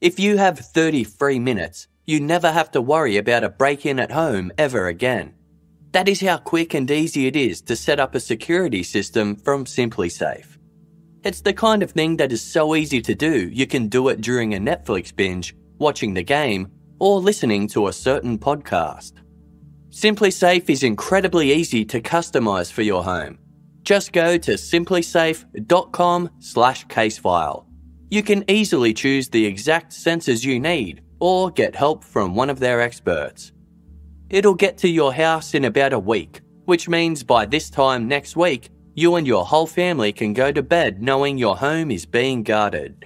If you have 30 free minutes, you never have to worry about a break in at home ever again. That is how quick and easy it is to set up a security system from SimpliSafe. It's the kind of thing that is so easy to do you can do it during a Netflix binge, watching the game, or listening to a certain podcast. SimpliSafe is incredibly easy to customize for your home. Just go to simplisafe.com slash casefile. You can easily choose the exact sensors you need or get help from one of their experts. It'll get to your house in about a week, which means by this time next week, you and your whole family can go to bed knowing your home is being guarded.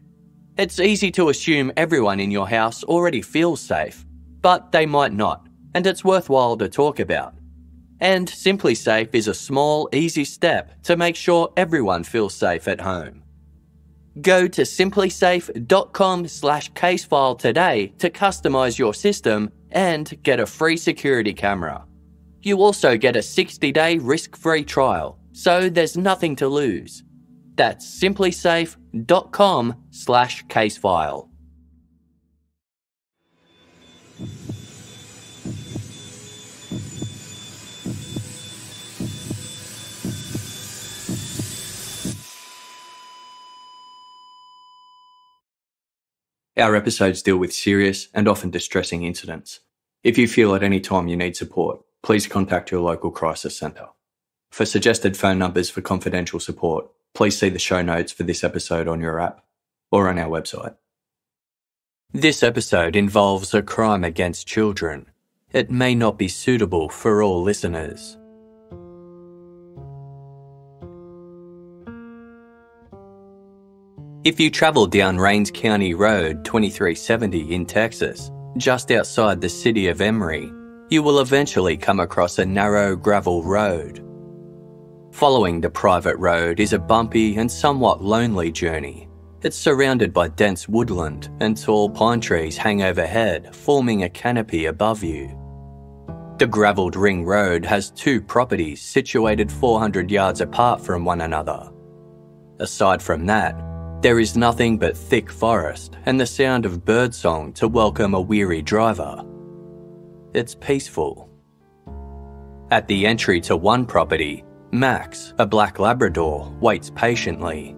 It's easy to assume everyone in your house already feels safe, but they might not, and it's worthwhile to talk about. And SimpliSafe is a small, easy step to make sure everyone feels safe at home. Go to simplisafe.com slash casefile today to customize your system and get a free security camera. You also get a 60 day risk free trial, so there's nothing to lose. That's simplisafe.com slash casefile. Our episodes deal with serious and often distressing incidents. If you feel at any time you need support, please contact your local crisis centre. For suggested phone numbers for confidential support, please see the show notes for this episode on your app or on our website. This episode involves a crime against children. It may not be suitable for all listeners. If you travel down Rains County Road 2370 in Texas, just outside the city of Emory, you will eventually come across a narrow gravel road. Following the private road is a bumpy and somewhat lonely journey. It's surrounded by dense woodland and tall pine trees hang overhead, forming a canopy above you. The gravelled ring road has two properties situated 400 yards apart from one another. Aside from that, there is nothing but thick forest and the sound of birdsong to welcome a weary driver. It's peaceful. At the entry to one property, Max, a black Labrador, waits patiently.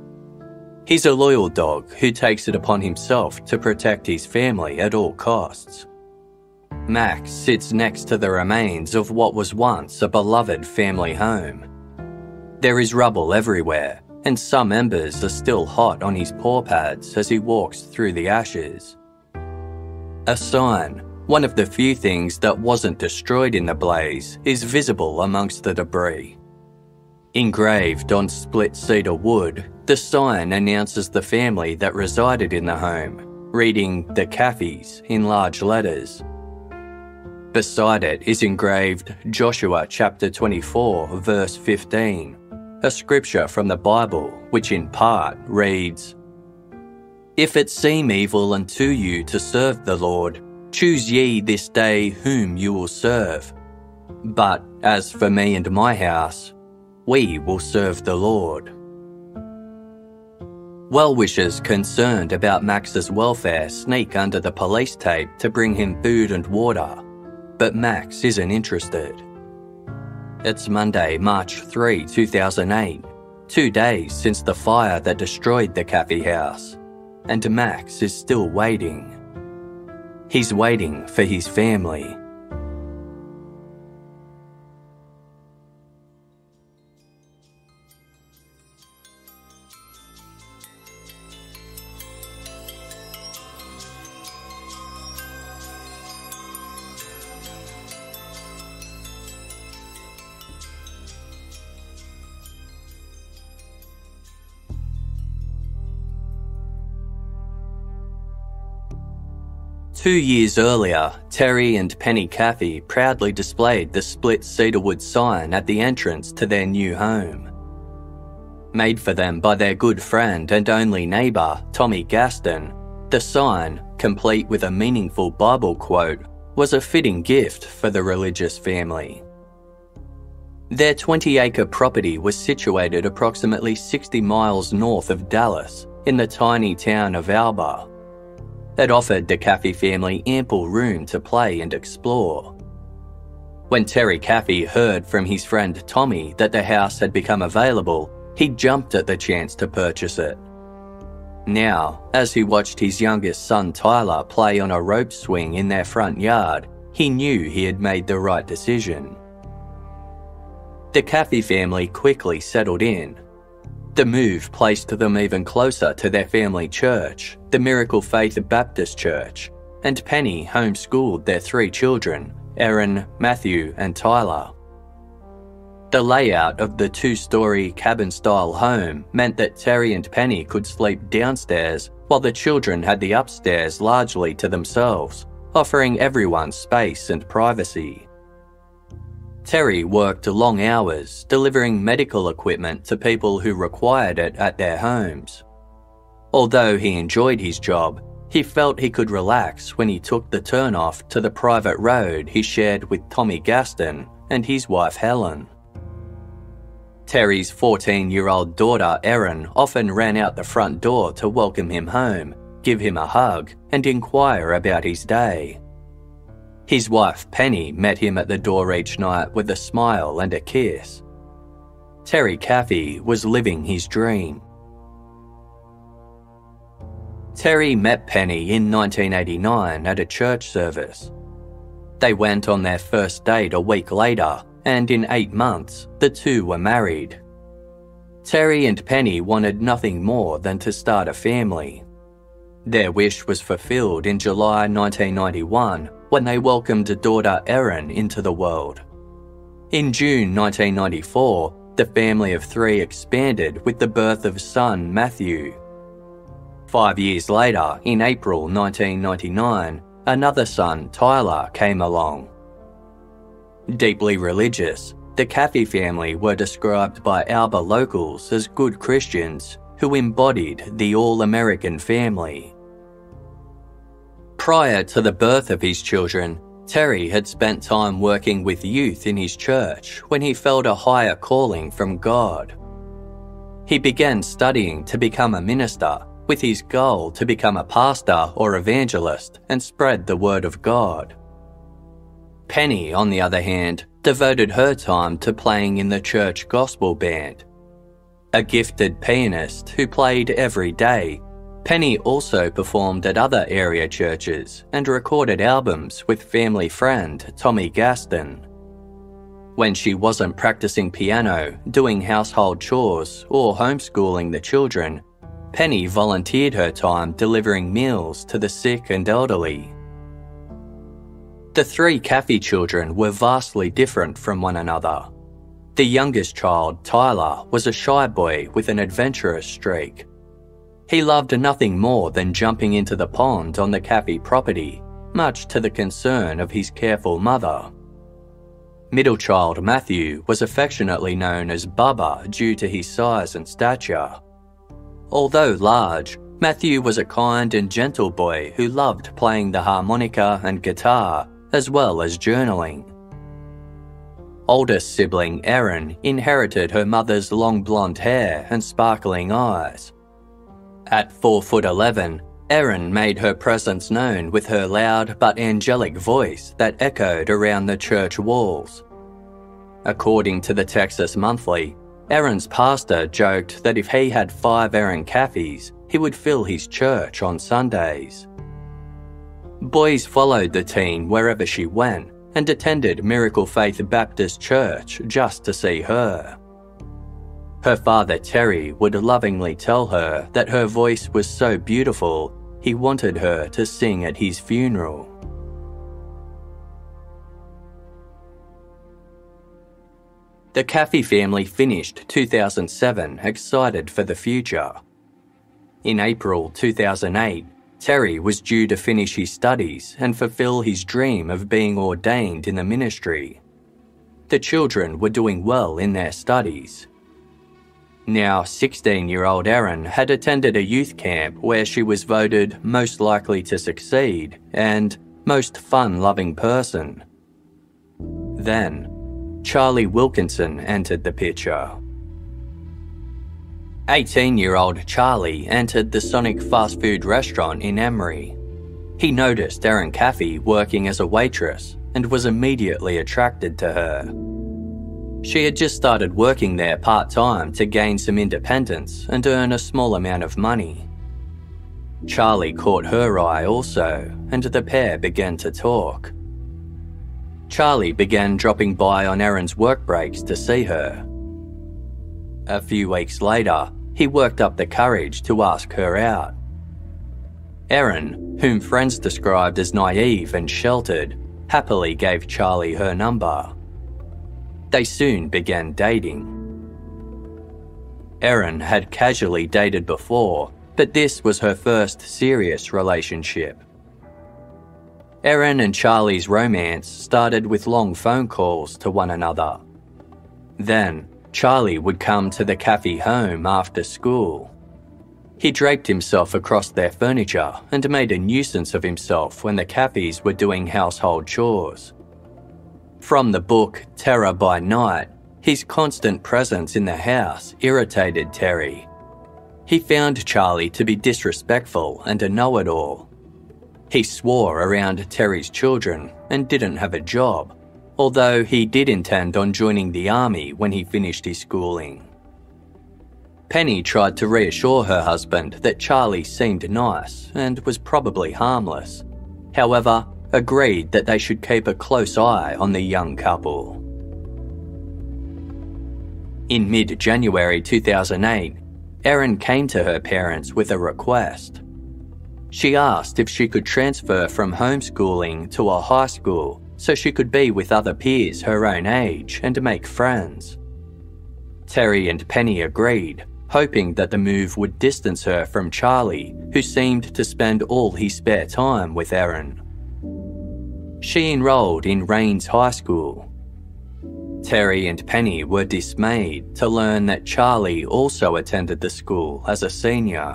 He's a loyal dog who takes it upon himself to protect his family at all costs. Max sits next to the remains of what was once a beloved family home. There is rubble everywhere, and some embers are still hot on his paw pads as he walks through the ashes. A sign, one of the few things that wasn't destroyed in the blaze, is visible amongst the debris. Engraved on split cedar wood, the sign announces the family that resided in the home, reading the Caffeys in large letters. Beside it is engraved Joshua chapter 24, verse 15, a scripture from the Bible, which in part reads If it seem evil unto you to serve the Lord, choose ye this day whom you will serve. But as for me and my house, we will serve the Lord. Well wishers concerned about Max's welfare sneak under the police tape to bring him food and water, but Max isn't interested. It's Monday, March 3, 2008, two days since the fire that destroyed the Caffey house, and Max is still waiting. He's waiting for his family. Two years earlier, Terry and Penny Caffey proudly displayed the split cedarwood sign at the entrance to their new home. Made for them by their good friend and only neighbour, Tommy Gaston, the sign, complete with a meaningful Bible quote, was a fitting gift for the religious family. Their 20 acre property was situated approximately 60 miles north of Dallas in the tiny town of Alba It offered the Caffey family ample room to play and explore. When Terry Caffey heard from his friend Tommy that the house had become available, he jumped at the chance to purchase it. Now, as he watched his youngest son Tyler play on a rope swing in their front yard, he knew he had made the right decision. The Caffey family quickly settled in. The move placed them even closer to their family church, the Miracle Faith Baptist Church, and Penny homeschooled their three children, Erin, Matthew, and Tyler. The layout of the two story cabin style home meant that Terry and Penny could sleep downstairs while the children had the upstairs largely to themselves, offering everyone space and privacy. Terry worked long hours delivering medical equipment to people who required it at their homes. Although he enjoyed his job, he felt he could relax when he took the turnoff to the private road he shared with Tommy Gaston and his wife Helen. Terry's 14 year old daughter, Erin, often ran out the front door to welcome him home, give him a hug, and inquire about his day. His wife, Penny, met him at the door each night with a smile and a kiss. Terry Caffey was living his dream. Terry met Penny in 1989 at a church service. They went on their first date a week later and in eight months, the two were married. Terry and Penny wanted nothing more than to start a family. Their wish was fulfilled in July 1991 when they welcomed daughter Erin into the world. In June 1994, the family of three expanded with the birth of son Matthew. Five years later, in April 1999, another son, Tyler, came along. Deeply religious, the Caffey family were described by Alba locals as good Christians who embodied the all American family. Prior to the birth of his children, Terry had spent time working with youth in his church when he felt a higher calling from God. He began studying to become a minister with his goal to become a pastor or evangelist and spread the word of God. Penny, on the other hand, devoted her time to playing in the church gospel band. A gifted pianist who played every day, Penny also performed at other area churches and recorded albums with family friend Tommy Gaston. When she wasn't practicing piano, doing household chores, or homeschooling the children, Penny volunteered her time delivering meals to the sick and elderly the three Caffey children were vastly different from one another. The youngest child, Tyler, was a shy boy with an adventurous streak. He loved nothing more than jumping into the pond on the Caffey property, much to the concern of his careful mother. Middle child Matthew was affectionately known as Bubba due to his size and stature. Although large, Matthew was a kind and gentle boy who loved playing the harmonica and guitar as well as journaling. Oldest sibling Erin inherited her mother's long blonde hair and sparkling eyes. At 4 foot 11, Erin made her presence known with her loud but angelic voice that echoed around the church walls. According to the Texas Monthly, Erin's pastor joked that if he had five Erin Caffeys, he would fill his church on Sundays. Boys followed the teen wherever she went and attended Miracle Faith Baptist Church just to see her. Her father Terry would lovingly tell her that her voice was so beautiful he wanted her to sing at his funeral. The Caffey family finished 2007 excited for the future. In April 2008, Terry was due to finish his studies and fulfill his dream of being ordained in the ministry. The children were doing well in their studies. Now, 16 year old Erin had attended a youth camp where she was voted most likely to succeed and most fun loving person. Then, Charlie Wilkinson entered the picture. 18 year old Charlie entered the Sonic fast food restaurant in Emory. He noticed Erin Caffey working as a waitress and was immediately attracted to her. She had just started working there part time to gain some independence and earn a small amount of money. Charlie caught her eye also, and the pair began to talk. Charlie began dropping by on Erin's work breaks to see her. A few weeks later, he worked up the courage to ask her out. Erin, whom friends described as naive and sheltered, happily gave Charlie her number. They soon began dating. Erin had casually dated before, but this was her first serious relationship. Erin and Charlie's romance started with long phone calls to one another. Then, Charlie would come to the Caffey home after school. He draped himself across their furniture and made a nuisance of himself when the Caffeys were doing household chores. From the book Terror by Night, his constant presence in the house irritated Terry. He found Charlie to be disrespectful and a know it all. He swore around Terry's children and didn't have a job, although he did intend on joining the army when he finished his schooling. Penny tried to reassure her husband that Charlie seemed nice and was probably harmless, however, agreed that they should keep a close eye on the young couple. In mid January 2008, Erin came to her parents with a request. She asked if she could transfer from homeschooling to a high school so she could be with other peers her own age and make friends. Terry and Penny agreed, hoping that the move would distance her from Charlie, who seemed to spend all his spare time with Erin. She enrolled in Rains High School. Terry and Penny were dismayed to learn that Charlie also attended the school as a senior.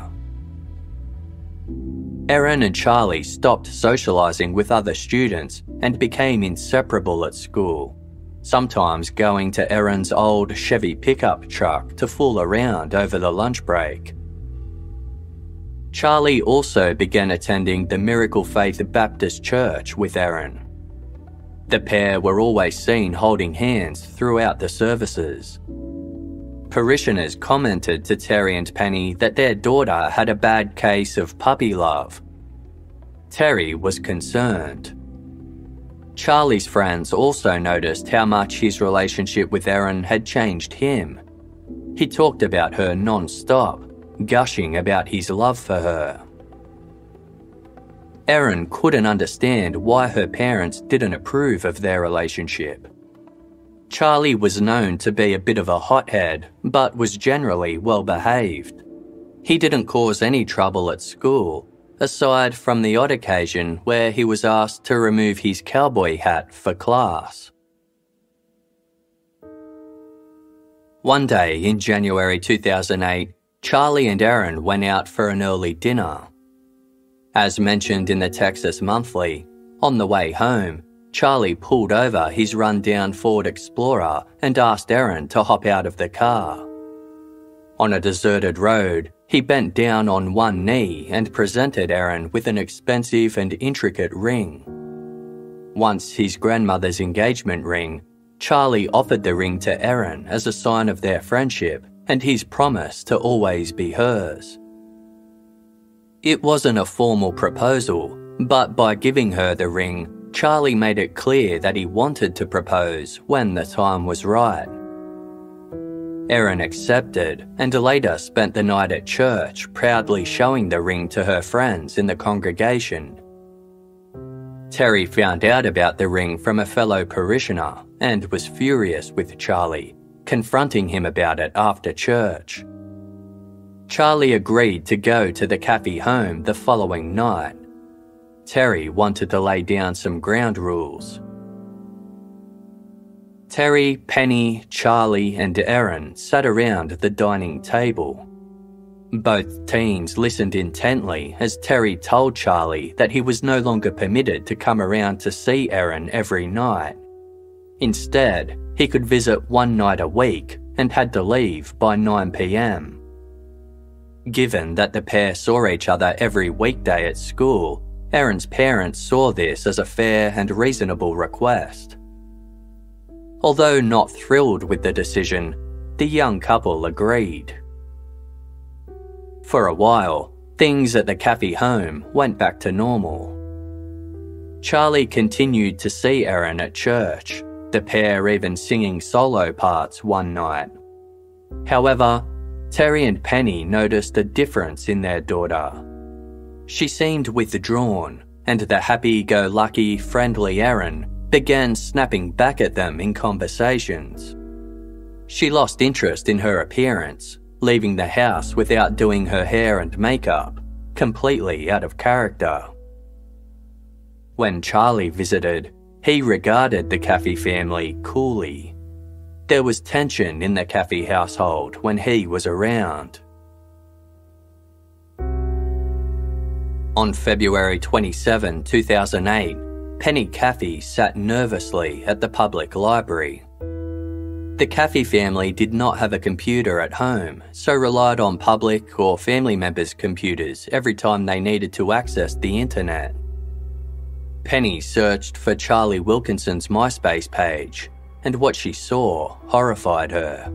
Erin and Charlie stopped socialising with other students and became inseparable at school, sometimes going to Erin's old Chevy pickup truck to fool around over the lunch break. Charlie also began attending the Miracle Faith Baptist Church with Erin. The pair were always seen holding hands throughout the services. Parishioners commented to Terry and Penny that their daughter had a bad case of puppy love. Terry was concerned. Charlie's friends also noticed how much his relationship with Erin had changed him. He talked about her non stop, gushing about his love for her. Erin couldn't understand why her parents didn't approve of their relationship. Charlie was known to be a bit of a hothead, but was generally well behaved. He didn't cause any trouble at school, aside from the odd occasion where he was asked to remove his cowboy hat for class. One day in January 2008, Charlie and Erin went out for an early dinner. As mentioned in the Texas Monthly, on the way home, Charlie pulled over his rundown Ford Explorer and asked Erin to hop out of the car. On a deserted road, he bent down on one knee and presented Erin with an expensive and intricate ring. Once his grandmother's engagement ring, Charlie offered the ring to Erin as a sign of their friendship and his promise to always be hers. It wasn't a formal proposal, but by giving her the ring, Charlie made it clear that he wanted to propose when the time was right. Erin accepted and later spent the night at church proudly showing the ring to her friends in the congregation. Terry found out about the ring from a fellow parishioner and was furious with Charlie, confronting him about it after church. Charlie agreed to go to the Caffey home the following night Terry wanted to lay down some ground rules. Terry, Penny, Charlie, and Erin sat around the dining table. Both teens listened intently as Terry told Charlie that he was no longer permitted to come around to see Erin every night. Instead, he could visit one night a week and had to leave by 9 pm. Given that the pair saw each other every weekday at school, Erin's parents saw this as a fair and reasonable request. Although not thrilled with the decision, the young couple agreed. For a while, things at the Caffey home went back to normal. Charlie continued to see Erin at church, the pair even singing solo parts one night. However, Terry and Penny noticed a difference in their daughter. She seemed withdrawn, and the happy go lucky, friendly Erin began snapping back at them in conversations. She lost interest in her appearance, leaving the house without doing her hair and makeup, completely out of character. When Charlie visited, he regarded the Caffey family coolly. There was tension in the Caffey household when he was around. On February 27, 2008, Penny Caffey sat nervously at the public library. The Caffey family did not have a computer at home, so relied on public or family members' computers every time they needed to access the internet. Penny searched for Charlie Wilkinson's MySpace page and what she saw horrified her.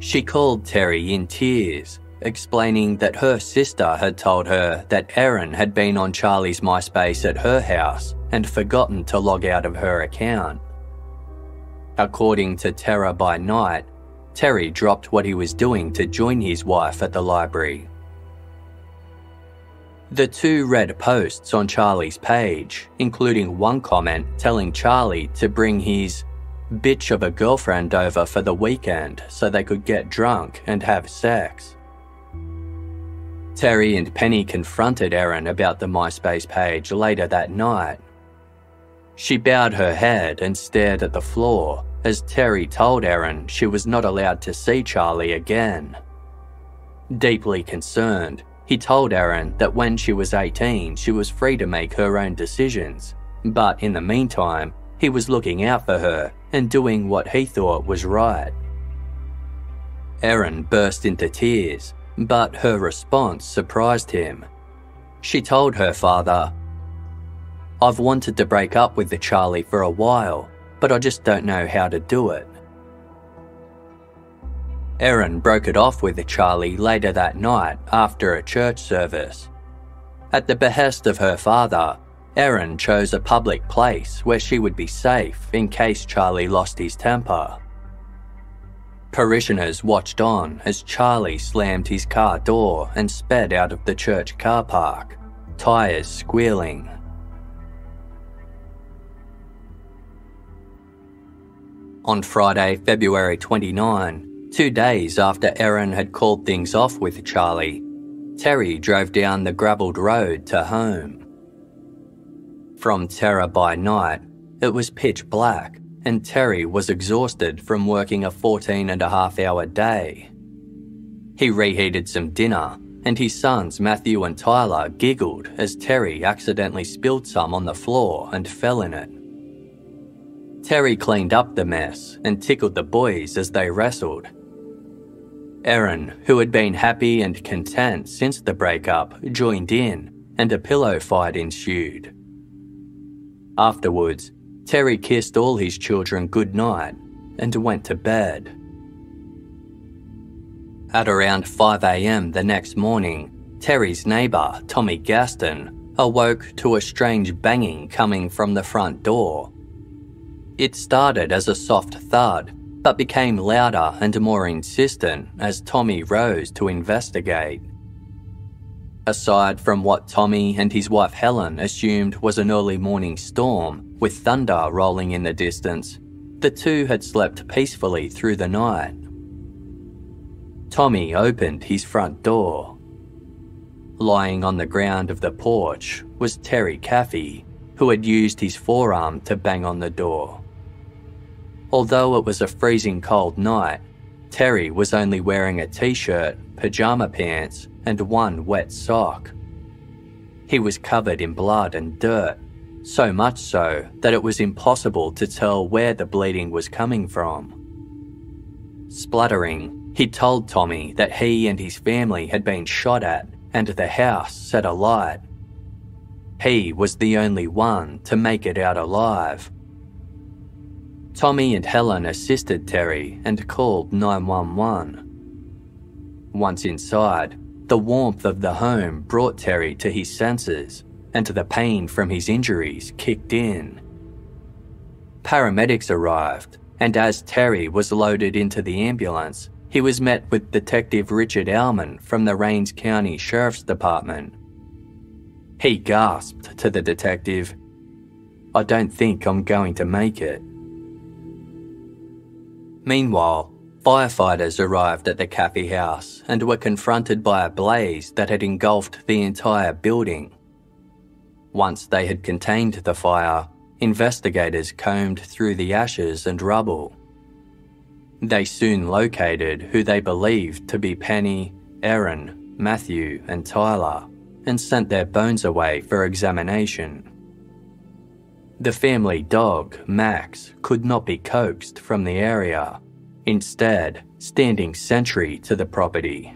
She called Terry in tears, explaining that her sister had told her that Erin had been on Charlie's MySpace at her house and forgotten to log out of her account. According to Terror by Night, Terry dropped what he was doing to join his wife at the library. The two read posts on Charlie's page, including one comment telling Charlie to bring his bitch of a girlfriend over for the weekend so they could get drunk and have sex. Terry and Penny confronted Erin about the MySpace page later that night. She bowed her head and stared at the floor as Terry told Erin she was not allowed to see Charlie again. Deeply concerned, he told Erin that when she was 18, she was free to make her own decisions, but in the meantime, he was looking out for her and doing what he thought was right. Erin burst into tears, but her response surprised him. She told her father, I've wanted to break up with the Charlie for a while, but I just don't know how to do it. Erin broke it off with Charlie later that night after a church service. At the behest of her father, Erin chose a public place where she would be safe in case Charlie lost his temper. Parishioners watched on as Charlie slammed his car door and sped out of the church car park, tyres squealing. On Friday, February 29, two days after Erin had called things off with Charlie, Terry drove down the gravelled road to home. From Terror by night, it was pitch black, and Terry was exhausted from working a 14 and a half hour day. He reheated some dinner, and his sons Matthew and Tyler giggled as Terry accidentally spilled some on the floor and fell in it. Terry cleaned up the mess and tickled the boys as they wrestled. Erin, who had been happy and content since the breakup, joined in, and a pillow fight ensued. Afterwards, Terry kissed all his children goodnight and went to bed. At around 5am the next morning, Terry's neighbour, Tommy Gaston, awoke to a strange banging coming from the front door. It started as a soft thud, but became louder and more insistent as Tommy rose to investigate. Aside from what Tommy and his wife Helen assumed was an early morning storm with thunder rolling in the distance, the two had slept peacefully through the night. Tommy opened his front door. Lying on the ground of the porch was Terry Caffey, who had used his forearm to bang on the door. Although it was a freezing cold night, Terry was only wearing a t shirt, pajama pants, and one wet sock. He was covered in blood and dirt, so much so that it was impossible to tell where the bleeding was coming from. Spluttering, he told Tommy that he and his family had been shot at and the house set alight. He was the only one to make it out alive. Tommy and Helen assisted Terry and called 911. Once inside, the warmth of the home brought Terry to his senses, and the pain from his injuries kicked in. Paramedics arrived, and as Terry was loaded into the ambulance, he was met with Detective Richard Alman from the Rains County Sheriff's Department. He gasped to the detective, I don't think I'm going to make it. Meanwhile, firefighters arrived at the Caffey house and were confronted by a blaze that had engulfed the entire building. Once they had contained the fire, investigators combed through the ashes and rubble. They soon located who they believed to be Penny, Erin, Matthew, and Tyler and sent their bones away for examination. The family dog, Max, could not be coaxed from the area, instead, standing sentry to the property.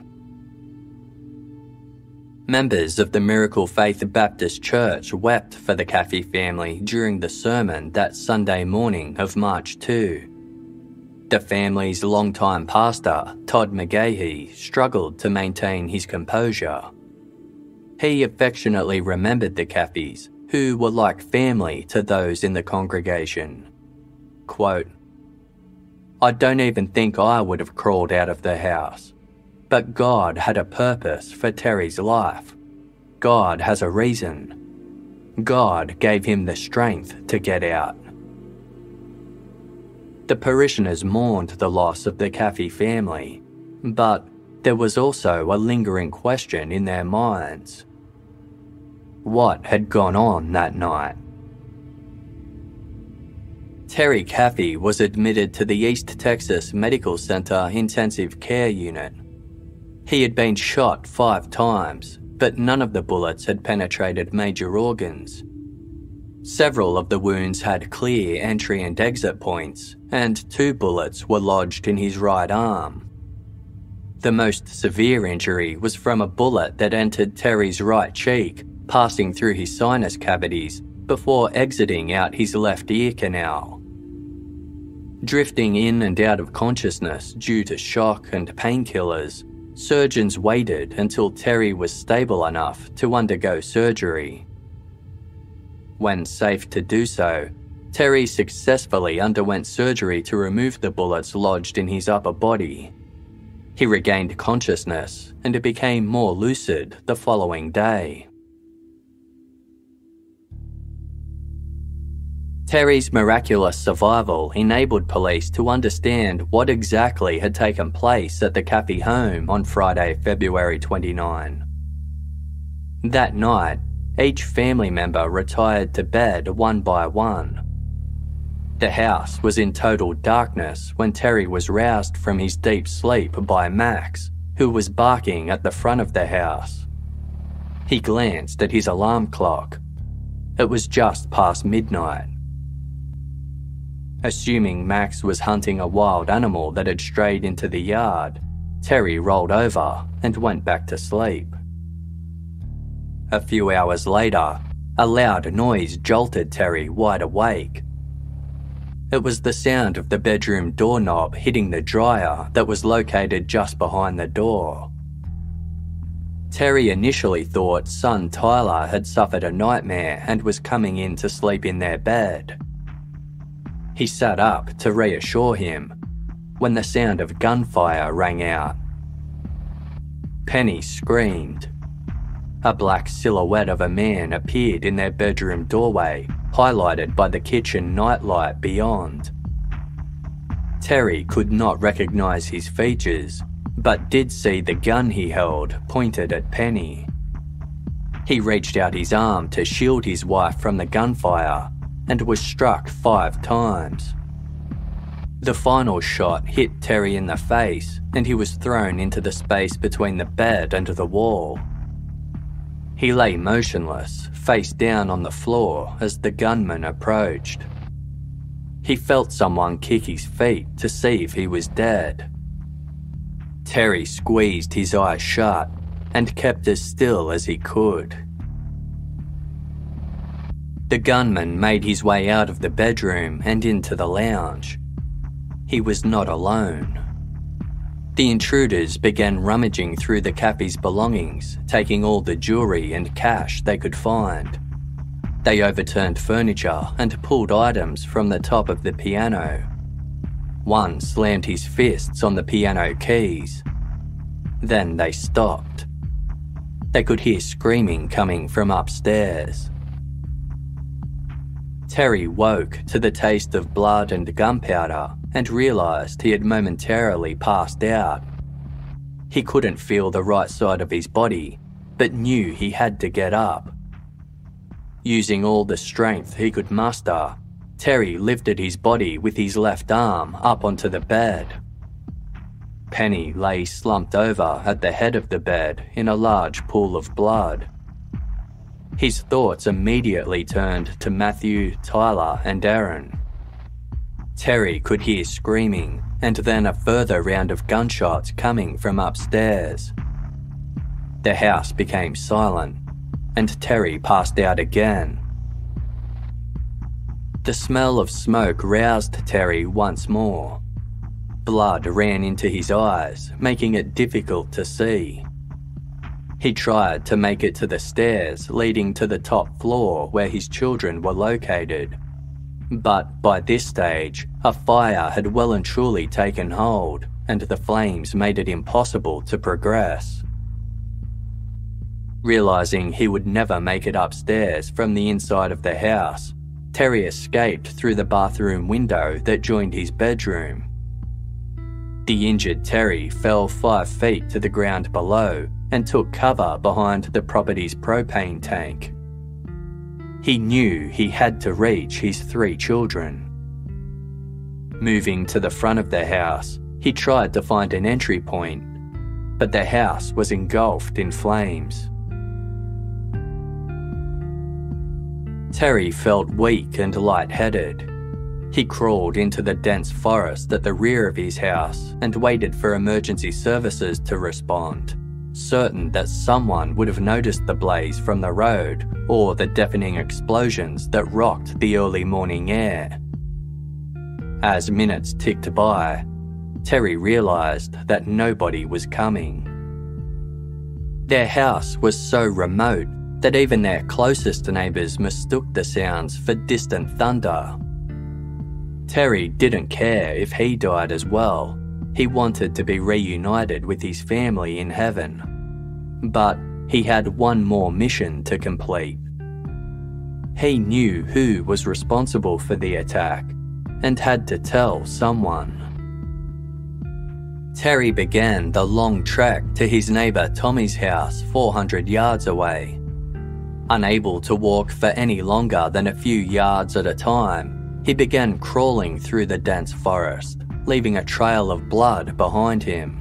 Members of the Miracle Faith Baptist Church wept for the Caffey family during the sermon that Sunday morning of March 2. The family's longtime pastor, Todd McGahey, struggled to maintain his composure. He affectionately remembered the Caffeys, who were like family to those in the congregation. Quote, I don't even think I would have crawled out of the house. But God had a purpose for Terry's life. God has a reason. God gave him the strength to get out. The parishioners mourned the loss of the Caffey family, but there was also a lingering question in their minds. What had gone on that night? Terry Caffey was admitted to the East Texas Medical Center Intensive Care Unit. He had been shot five times, but none of the bullets had penetrated major organs. Several of the wounds had clear entry and exit points, and two bullets were lodged in his right arm. The most severe injury was from a bullet that entered Terry's right cheek, passing through his sinus cavities before exiting out his left ear canal. Drifting in and out of consciousness due to shock and painkillers, surgeons waited until Terry was stable enough to undergo surgery. When safe to do so, Terry successfully underwent surgery to remove the bullets lodged in his upper body. He regained consciousness and became more lucid the following day. Terry's miraculous survival enabled police to understand what exactly had taken place at the Caffey home on Friday, February 29. That night, each family member retired to bed one by one. The house was in total darkness when Terry was roused from his deep sleep by Max, who was barking at the front of the house. He glanced at his alarm clock. It was just past midnight. Assuming Max was hunting a wild animal that had strayed into the yard, Terry rolled over and went back to sleep. A few hours later, a loud noise jolted Terry wide awake. It was the sound of the bedroom doorknob hitting the dryer that was located just behind the door. Terry initially thought son Tyler had suffered a nightmare and was coming in to sleep in their bed. He sat up to reassure him when the sound of gunfire rang out. Penny screamed a black silhouette of a man appeared in their bedroom doorway, highlighted by the kitchen nightlight beyond. Terry could not recognise his features, but did see the gun he held pointed at Penny. He reached out his arm to shield his wife from the gunfire and was struck five times. The final shot hit Terry in the face and he was thrown into the space between the bed and the wall. He lay motionless, face down on the floor as the gunman approached. He felt someone kick his feet to see if he was dead. Terry squeezed his eyes shut and kept as still as he could. The gunman made his way out of the bedroom and into the lounge. He was not alone. The intruders began rummaging through the Caffey's belongings, taking all the jewellery and cash they could find. They overturned furniture and pulled items from the top of the piano. One slammed his fists on the piano keys. Then they stopped. They could hear screaming coming from upstairs. Terry woke to the taste of blood and gunpowder and realised he had momentarily passed out. He couldn't feel the right side of his body, but knew he had to get up. Using all the strength he could muster, Terry lifted his body with his left arm up onto the bed. Penny lay slumped over at the head of the bed in a large pool of blood. His thoughts immediately turned to Matthew, Tyler, and Erin. Terry could hear screaming and then a further round of gunshots coming from upstairs. The house became silent, and Terry passed out again. The smell of smoke roused Terry once more. Blood ran into his eyes, making it difficult to see. He tried to make it to the stairs leading to the top floor where his children were located. But by this stage, a fire had well and truly taken hold, and the flames made it impossible to progress. Realizing he would never make it upstairs from the inside of the house, Terry escaped through the bathroom window that joined his bedroom. The injured Terry fell five feet to the ground below and took cover behind the property's propane tank. He knew he had to reach his three children. Moving to the front of the house, he tried to find an entry point, but the house was engulfed in flames. Terry felt weak and lightheaded. He crawled into the dense forest at the rear of his house and waited for emergency services to respond certain that someone would have noticed the blaze from the road or the deafening explosions that rocked the early morning air. As minutes ticked by, Terry realised that nobody was coming. Their house was so remote that even their closest neighbours mistook the sounds for distant thunder. Terry didn't care if he died as well he wanted to be reunited with his family in heaven. But he had one more mission to complete. He knew who was responsible for the attack and had to tell someone. Terry began the long trek to his neighbour Tommy's house 400 yards away. Unable to walk for any longer than a few yards at a time, he began crawling through the dense forest leaving a trail of blood behind him.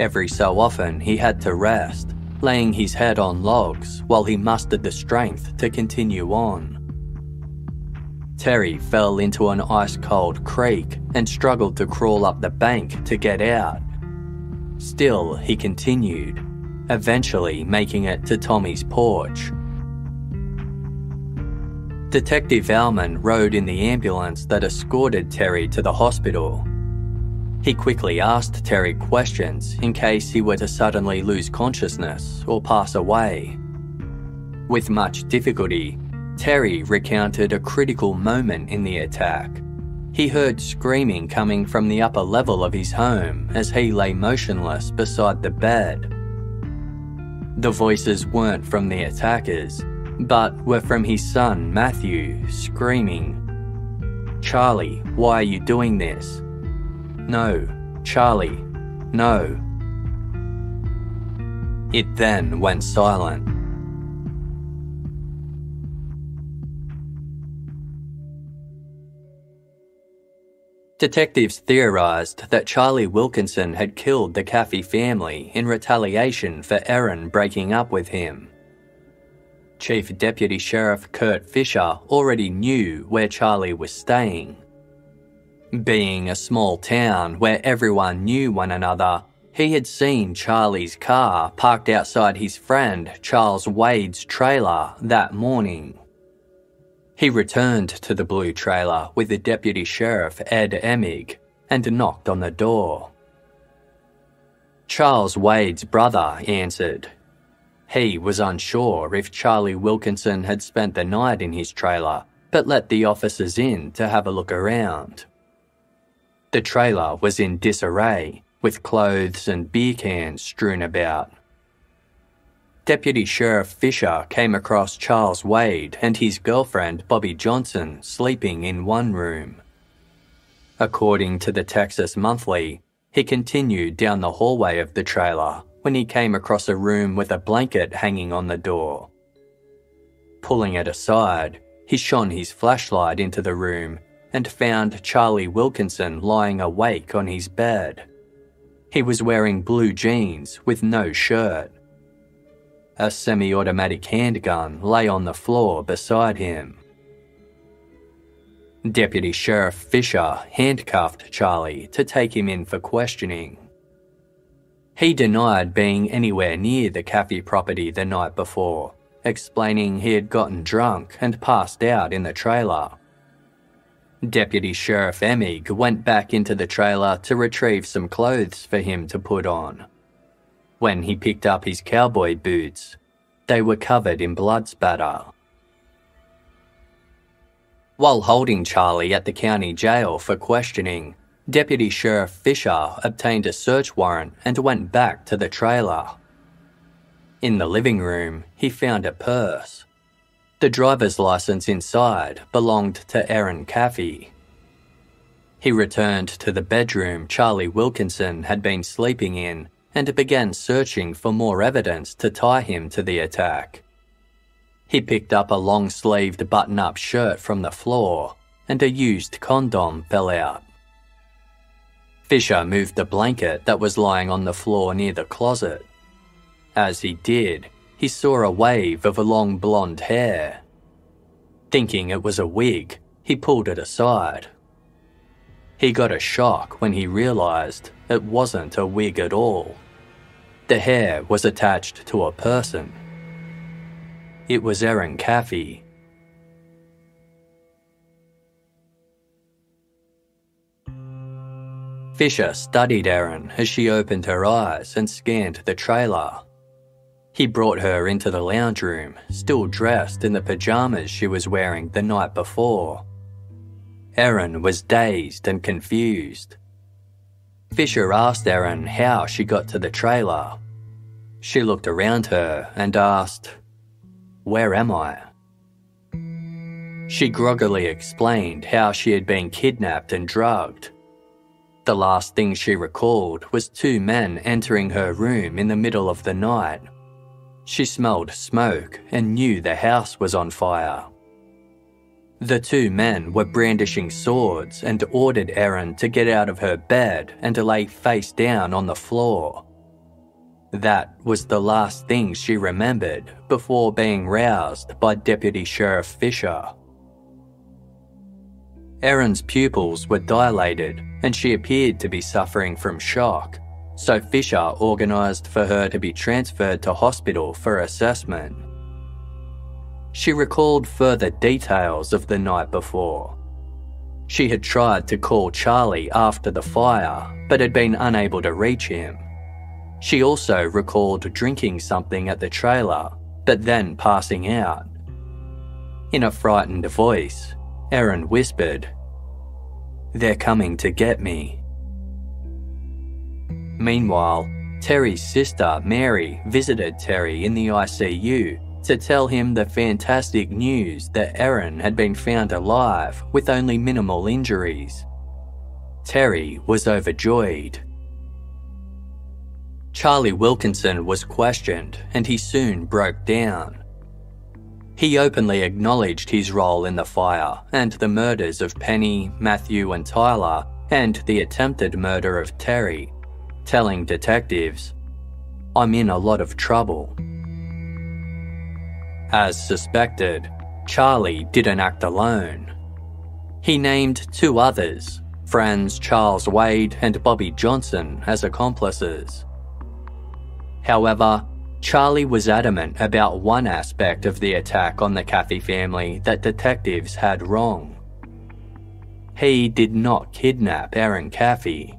Every so often, he had to rest, laying his head on logs while he mustered the strength to continue on. Terry fell into an ice cold creek and struggled to crawl up the bank to get out. Still, he continued, eventually making it to Tommy's porch. Detective Alman rode in the ambulance that escorted Terry to the hospital. He quickly asked Terry questions in case he were to suddenly lose consciousness or pass away. With much difficulty, Terry recounted a critical moment in the attack. He heard screaming coming from the upper level of his home as he lay motionless beside the bed. The voices weren't from the attackers, but were from his son Matthew, screaming, Charlie, why are you doing this? No, Charlie, no. It then went silent. Detectives theorised that Charlie Wilkinson had killed the Caffey family in retaliation for Erin breaking up with him. Chief Deputy Sheriff Kurt Fisher already knew where Charlie was staying. Being a small town where everyone knew one another, he had seen Charlie's car parked outside his friend Charles Waid's trailer that morning. He returned to the blue trailer with the deputy sheriff Ed Emig and knocked on the door. Charles Waid's brother answered. He was unsure if Charlie Wilkinson had spent the night in his trailer, but let the officers in to have a look around. The trailer was in disarray, with clothes and beer cans strewn about. Deputy Sheriff Fisher came across Charles Waid and his girlfriend Bobbi Johnson sleeping in one room. According to the Texas Monthly, he continued down the hallway of the trailer when he came across a room with a blanket hanging on the door. Pulling it aside, he shone his flashlight into the room and found Charlie Wilkinson lying awake on his bed. He was wearing blue jeans with no shirt. A semi automatic handgun lay on the floor beside him. Deputy Sheriff Fisher handcuffed Charlie to take him in for questioning. He denied being anywhere near the Caffey property the night before, explaining he had gotten drunk and passed out in the trailer. Deputy Sheriff Emig went back into the trailer to retrieve some clothes for him to put on. When he picked up his cowboy boots, they were covered in blood spatter. While holding Charlie at the county jail for questioning, Deputy Sheriff Fisher obtained a search warrant and went back to the trailer. In the living room, he found a purse. The driver's license inside belonged to Erin Caffey. He returned to the bedroom Charlie Wilkinson had been sleeping in and began searching for more evidence to tie him to the attack. He picked up a long sleeved button up shirt from the floor, and a used condom fell out. Fisher moved the blanket that was lying on the floor near the closet. As he did, he saw a wave of long blonde hair. Thinking it was a wig, he pulled it aside. He got a shock when he realised it wasn't a wig at all. The hair was attached to a person. It was Erin Caffey. Fisher studied Erin as she opened her eyes and scanned the trailer. He brought her into the lounge room, still dressed in the pajamas she was wearing the night before. Erin was dazed and confused. Fisher asked Erin how she got to the trailer. She looked around her and asked, where am I? She groggily explained how she had been kidnapped and drugged. The last thing she recalled was two men entering her room in the middle of the night. She smelled smoke and knew the house was on fire. The two men were brandishing swords and ordered Erin to get out of her bed and to lay face down on the floor. That was the last thing she remembered before being roused by Deputy Sheriff Fisher. Erin's pupils were dilated and she appeared to be suffering from shock, so Fisher organised for her to be transferred to hospital for assessment. She recalled further details of the night before. She had tried to call Charlie after the fire, but had been unable to reach him. She also recalled drinking something at the trailer, but then passing out. In a frightened voice, Erin whispered, They're coming to get me. Meanwhile, Terry's sister, Mary, visited Terry in the ICU to tell him the fantastic news that Erin had been found alive with only minimal injuries. Terry was overjoyed. Charlie Wilkinson was questioned and he soon broke down. He openly acknowledged his role in the fire and the murders of Penny, Matthew, and Tyler, and the attempted murder of Terry, telling detectives, I'm in a lot of trouble. As suspected, Charlie didn't act alone. He named two others, friends Charles Waid and Bobbi Johnson, as accomplices. However, Charlie was adamant about one aspect of the attack on the Caffey family that detectives had wrong. He did not kidnap Erin Caffey.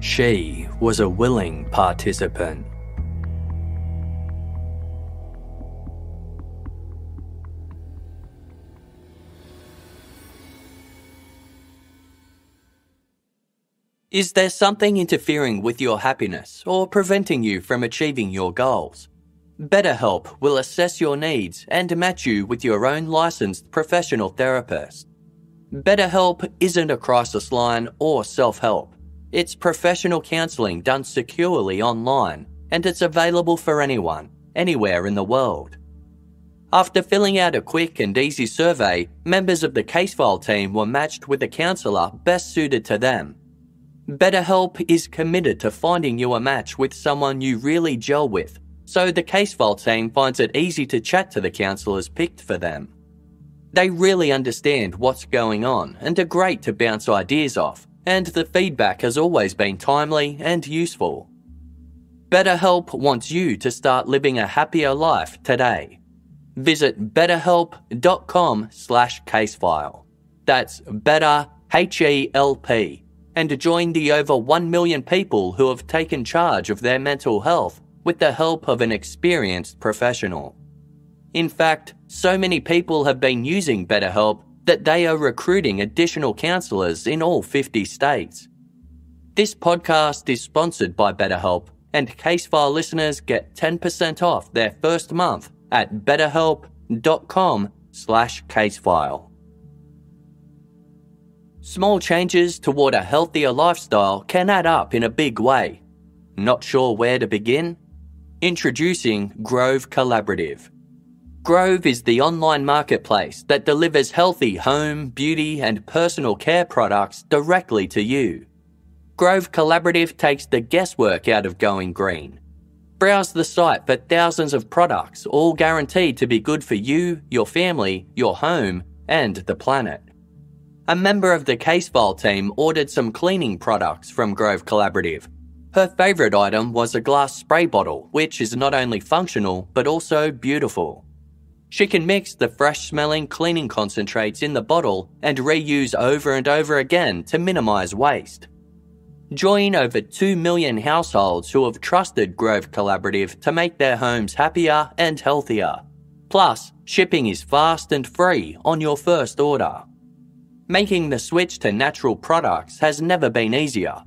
She was a willing participant. Is there something interfering with your happiness or preventing you from achieving your goals? BetterHelp will assess your needs and match you with your own licensed professional therapist. BetterHelp isn't a crisis line or self help. It's professional counselling done securely online and it's available for anyone, anywhere in the world. After filling out a quick and easy survey, members of the Casefile team were matched with a counsellor best suited to them BetterHelp is committed to finding you a match with someone you really gel with, so the case Casefile team finds it easy to chat to the counsellors picked for them. They really understand what's going on and are great to bounce ideas off, and the feedback has always been timely and useful. BetterHelp wants you to start living a happier life today. Visit betterhelp.com slash casefile. That's better, H-E-L-P and join the over 1 million people who have taken charge of their mental health with the help of an experienced professional. In fact, so many people have been using BetterHelp that they are recruiting additional counselors in all 50 states. This podcast is sponsored by BetterHelp, and Casefile listeners get 10% off their first month at betterhelp.com slash casefile. Small changes toward a healthier lifestyle can add up in a big way. Not sure where to begin? Introducing Grove Collaborative. Grove is the online marketplace that delivers healthy home, beauty, and personal care products directly to you. Grove Collaborative takes the guesswork out of going green. Browse the site for thousands of products, all guaranteed to be good for you, your family, your home, and the planet. A member of the Casefile team ordered some cleaning products from Grove Collaborative. Her favourite item was a glass spray bottle, which is not only functional but also beautiful. She can mix the fresh smelling cleaning concentrates in the bottle and reuse over and over again to minimise waste. Join over 2 million households who have trusted Grove Collaborative to make their homes happier and healthier. Plus, shipping is fast and free on your first order. Making the switch to natural products has never been easier.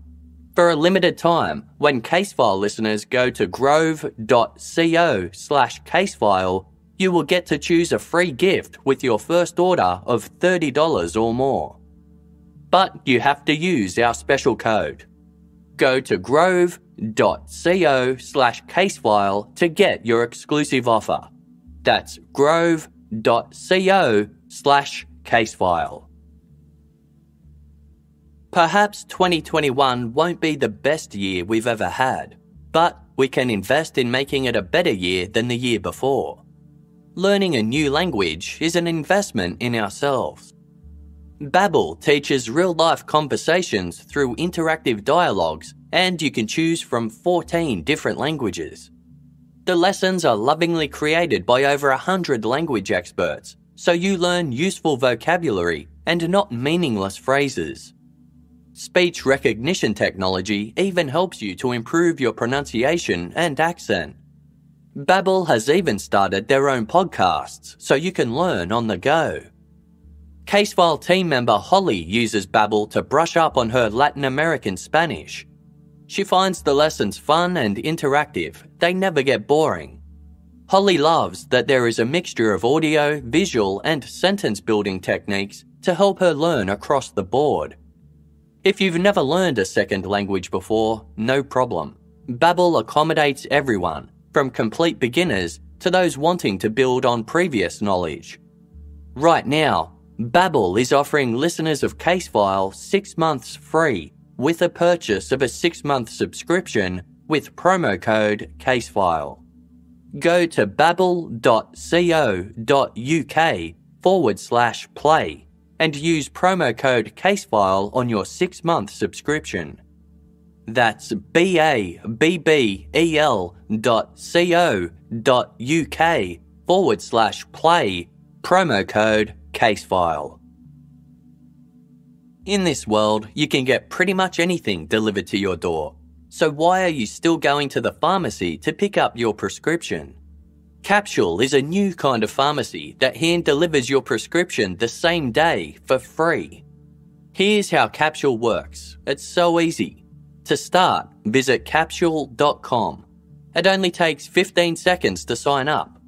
For a limited time, when Casefile listeners go to grove.co slash casefile, you will get to choose a free gift with your first order of $30 or more. But you have to use our special code. Go to grove.co slash casefile to get your exclusive offer. That's grove.co slash casefile. Perhaps 2021 won't be the best year we've ever had, but we can invest in making it a better year than the year before. Learning a new language is an investment in ourselves. Babbel teaches real-life conversations through interactive dialogues and you can choose from 14 different languages. The lessons are lovingly created by over 100 language experts, so you learn useful vocabulary and not meaningless phrases. Speech recognition technology even helps you to improve your pronunciation and accent. Babbel has even started their own podcasts so you can learn on the go. Casefile team member Holly uses Babbel to brush up on her Latin American Spanish. She finds the lessons fun and interactive. They never get boring. Holly loves that there is a mixture of audio, visual, and sentence building techniques to help her learn across the board. If you've never learned a second language before, no problem. Babbel accommodates everyone, from complete beginners to those wanting to build on previous knowledge. Right now, Babbel is offering listeners of Casefile 6 months free with a purchase of a 6-month subscription with promo code CASEFILE. Go to babbel.co.uk forward slash play and use promo code CASEFILE on your six month subscription. That's B A B B E L dot C O dot UK forward slash play promo code casefile. In this world, you can get pretty much anything delivered to your door. So why are you still going to the pharmacy to pick up your prescription? Capsule is a new kind of pharmacy that hand delivers your prescription the same day for free. Here's how Capsule works. It's so easy. To start, visit capsule.com. It only takes 15 seconds to sign up.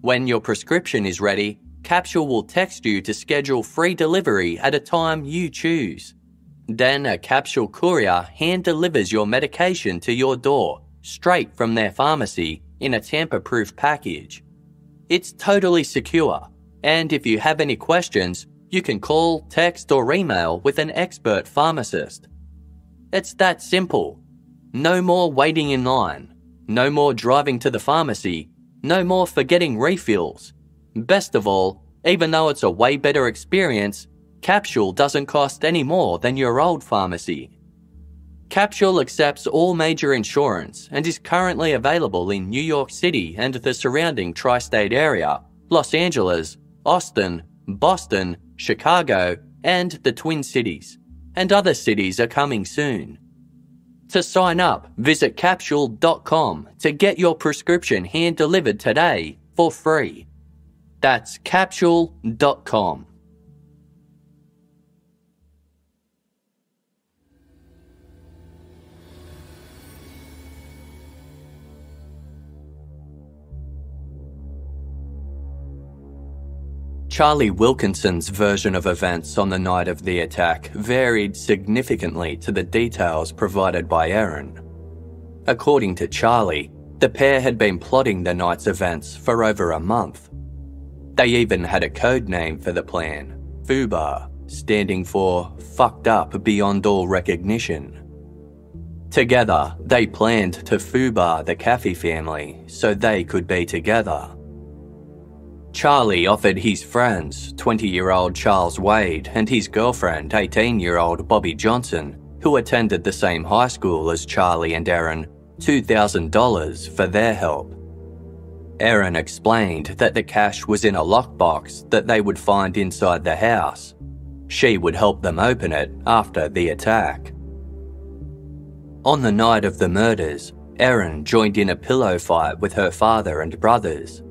When your prescription is ready, Capsule will text you to schedule free delivery at a time you choose. Then a capsule courier hand delivers your medication to your door, straight from their pharmacy in a tamper proof package. It's totally secure, and if you have any questions, you can call, text, or email with an expert pharmacist. It's that simple. No more waiting in line. No more driving to the pharmacy. No more forgetting refills. Best of all, even though it's a way better experience, Capsule doesn't cost any more than your old pharmacy. Capsule accepts all major insurance and is currently available in New York City and the surrounding tri state area, Los Angeles, Austin, Boston, Chicago, and the Twin Cities and other cities are coming soon. To sign up, visit capsule.com to get your prescription hand delivered today for free. That's capsule.com. Charlie Wilkinson's version of events on the night of the attack varied significantly to the details provided by Erin. According to Charlie, the pair had been plotting the night's events for over a month. They even had a code name for the plan, FUBAR, standing for Fucked Up Beyond All Recognition. Together, they planned to FUBAR the Caffey family so they could be together. Charlie offered his friends, 20 year old Charles Waid and his girlfriend, 18 year old Bobbi Johnson, who attended the same high school as Charlie and Erin, $2,000 for their help. Erin explained that the cash was in a lockbox that they would find inside the house. She would help them open it after the attack. On the night of the murders, Erin joined in a pillow fight with her father and brothers.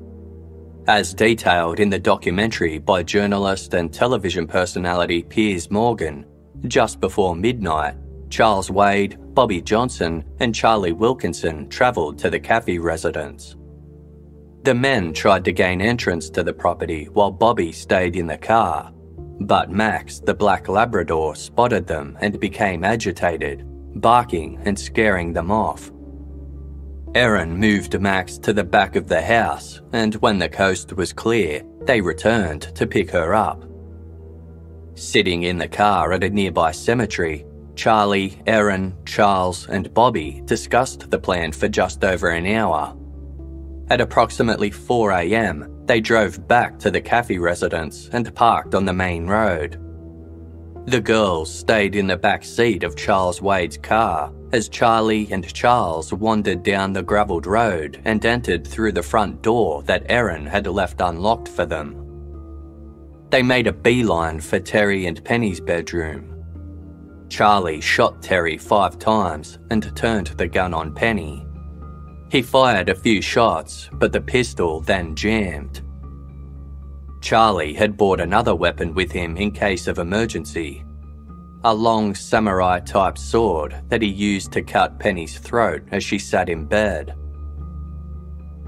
As detailed in the documentary by journalist and television personality Piers Morgan, just before midnight, Charles Waid, Bobbi Johnson, and Charlie Wilkinson travelled to the Caffey residence. The men tried to gain entrance to the property while Bobbi stayed in the car, but Max, the black Labrador, spotted them and became agitated, barking and scaring them off. Erin moved Max to the back of the house, and when the coast was clear, they returned to pick her up. Sitting in the car at a nearby cemetery, Charlie, Erin, Charles, and Bobbi discussed the plan for just over an hour. At approximately 4am, they drove back to the Caffey residence and parked on the main road. The girls stayed in the back seat of Charles Waid's car as Charlie and Charles wandered down the gravelled road and entered through the front door that Erin had left unlocked for them. They made a beeline for Terry and Penny's bedroom. Charlie shot Terry five times and turned the gun on Penny. He fired a few shots, but the pistol then jammed. Charlie had brought another weapon with him in case of emergency a long samurai type sword that he used to cut Penny's throat as she sat in bed.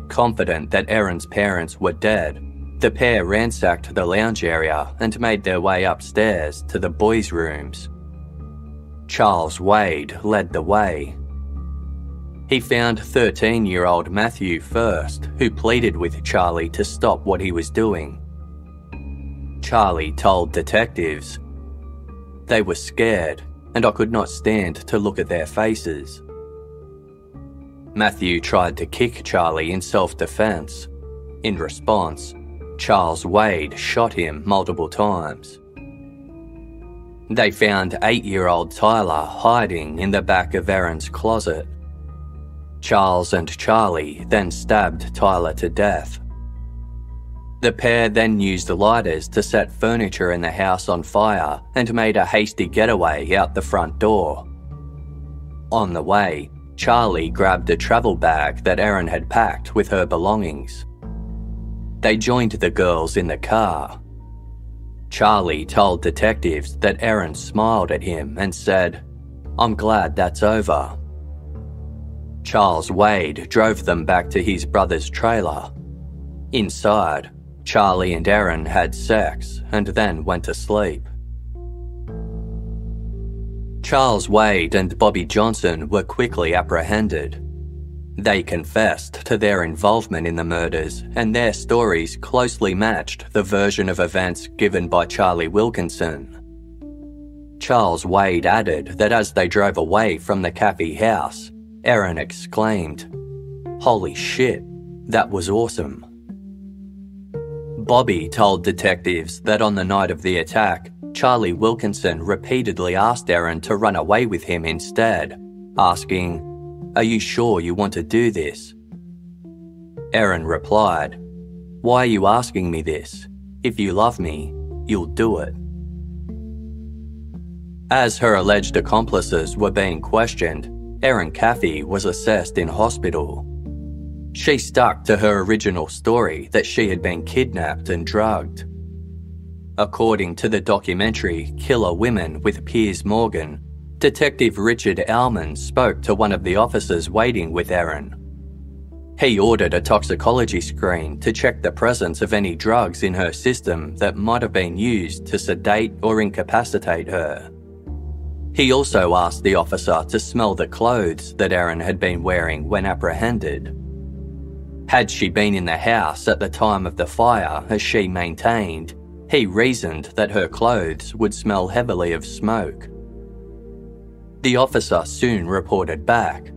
Confident that Erin's parents were dead, the pair ransacked the lounge area and made their way upstairs to the boys' rooms. Charles Waid led the way. He found 13 year old Matthew first, who pleaded with Charlie to stop what he was doing. Charlie told detectives, They were scared, and I could not stand to look at their faces. Matthew tried to kick Charlie in self defense. In response, Charles Waid shot him multiple times. They found eight year old Tyler hiding in the back of Erin's closet. Charles and Charlie then stabbed Tyler to death. The pair then used the lighters to set furniture in the house on fire and made a hasty getaway out the front door. On the way, Charlie grabbed a travel bag that Erin had packed with her belongings. They joined the girls in the car. Charlie told detectives that Erin smiled at him and said, I'm glad that's over. Charles Waid drove them back to his brother's trailer. Inside, Charlie and Erin had sex and then went to sleep. Charles Waid and Bobbi Johnson were quickly apprehended. They confessed to their involvement in the murders, and their stories closely matched the version of events given by Charlie Wilkinson. Charles Waid added that as they drove away from the Caffey house, Erin exclaimed, Holy shit, that was awesome. Bobbi told detectives that on the night of the attack, Charlie Wilkinson repeatedly asked Erin to run away with him instead, asking, Are you sure you want to do this? Erin replied, Why are you asking me this? If you love me, you'll do it. As her alleged accomplices were being questioned, Erin Caffey was assessed in hospital. She stuck to her original story that she had been kidnapped and drugged. According to the documentary Killer Women with Piers Morgan, Detective Richard Ellman spoke to one of the officers waiting with Erin. He ordered a toxicology screen to check the presence of any drugs in her system that might have been used to sedate or incapacitate her. He also asked the officer to smell the clothes that Erin had been wearing when apprehended. Had she been in the house at the time of the fire, as she maintained, he reasoned that her clothes would smell heavily of smoke. The officer soon reported back.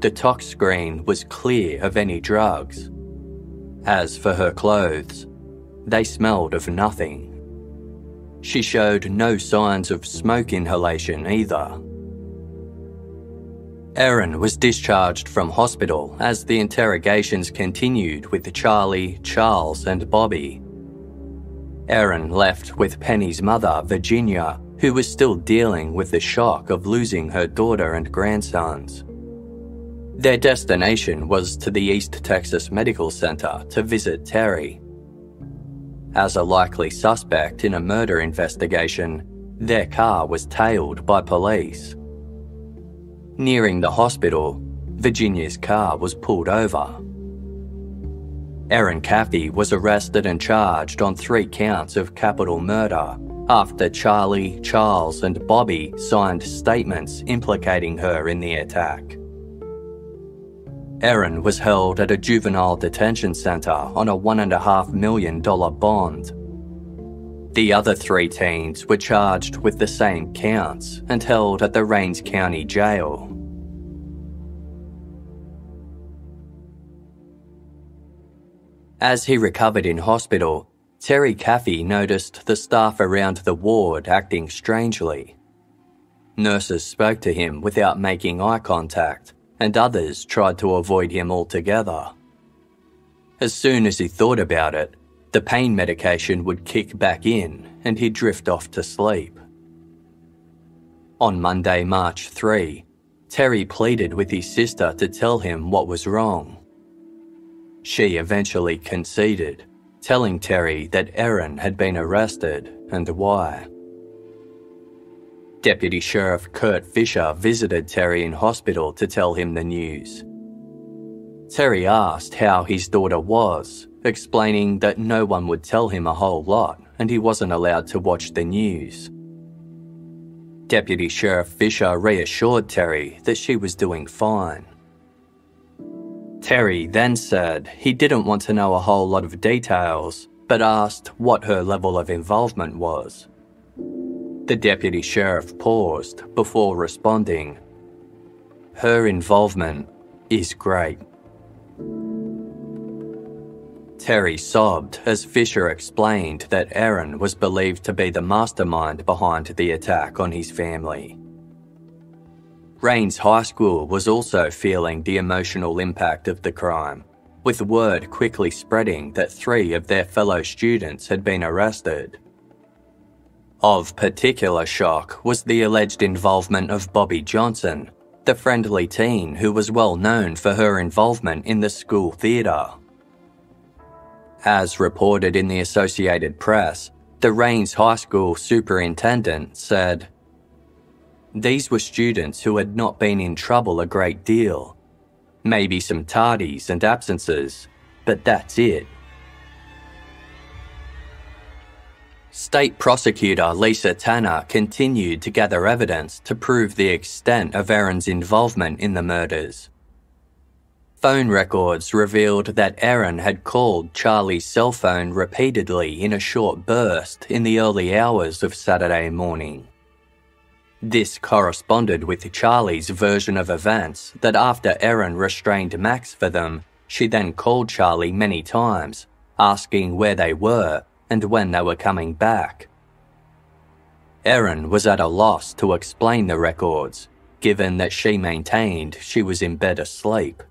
The tox screen was clear of any drugs. As for her clothes, they smelled of nothing. She showed no signs of smoke inhalation either. Erin was discharged from hospital as the interrogations continued with Charlie, Charles, and Bobbi. Erin left with Penny's mother, Virginia, who was still dealing with the shock of losing her daughter and grandsons. Their destination was to the East Texas Medical Center to visit Terry, as a likely suspect in a murder investigation, their car was tailed by police. Nearing the hospital, Virginia's car was pulled over. Erin Caffey was arrested and charged on three counts of capital murder after Charlie, Charles, and Bobbi signed statements implicating her in the attack. Erin was held at a juvenile detention centre on a $1.5 million bond. The other three teens were charged with the same counts and held at the Rains County Jail. As he recovered in hospital, Terry Caffey noticed the staff around the ward acting strangely. Nurses spoke to him without making eye contact and others tried to avoid him altogether. As soon as he thought about it, the pain medication would kick back in and he'd drift off to sleep. On Monday, March 3, Terry pleaded with his sister to tell him what was wrong. She eventually conceded, telling Terry that Erin had been arrested and why. Deputy Sheriff Kurt Fisher visited Terry in hospital to tell him the news. Terry asked how his daughter was, explaining that no one would tell him a whole lot and he wasn't allowed to watch the news. Deputy Sheriff Fisher reassured Terry that she was doing fine. Terry then said he didn't want to know a whole lot of details, but asked what her level of involvement was. The deputy sheriff paused before responding. Her involvement is great. Terry sobbed as Fisher explained that Erin was believed to be the mastermind behind the attack on his family. Rains High School was also feeling the emotional impact of the crime, with word quickly spreading that three of their fellow students had been arrested. Of particular shock was the alleged involvement of Bobbi Johnson, the friendly teen who was well known for her involvement in the school theatre. As reported in the Associated Press, the Rains High School superintendent said, These were students who had not been in trouble a great deal. Maybe some tardies and absences, but that's it. State Prosecutor Lisa Tanner continued to gather evidence to prove the extent of Erin's involvement in the murders. Phone records revealed that Erin had called Charlie's cell phone repeatedly in a short burst in the early hours of Saturday morning. This corresponded with Charlie's version of events that after Erin restrained Max for them, she then called Charlie many times, asking where they were and when they were coming back. Erin was at a loss to explain the records, given that she maintained she was in bed asleep.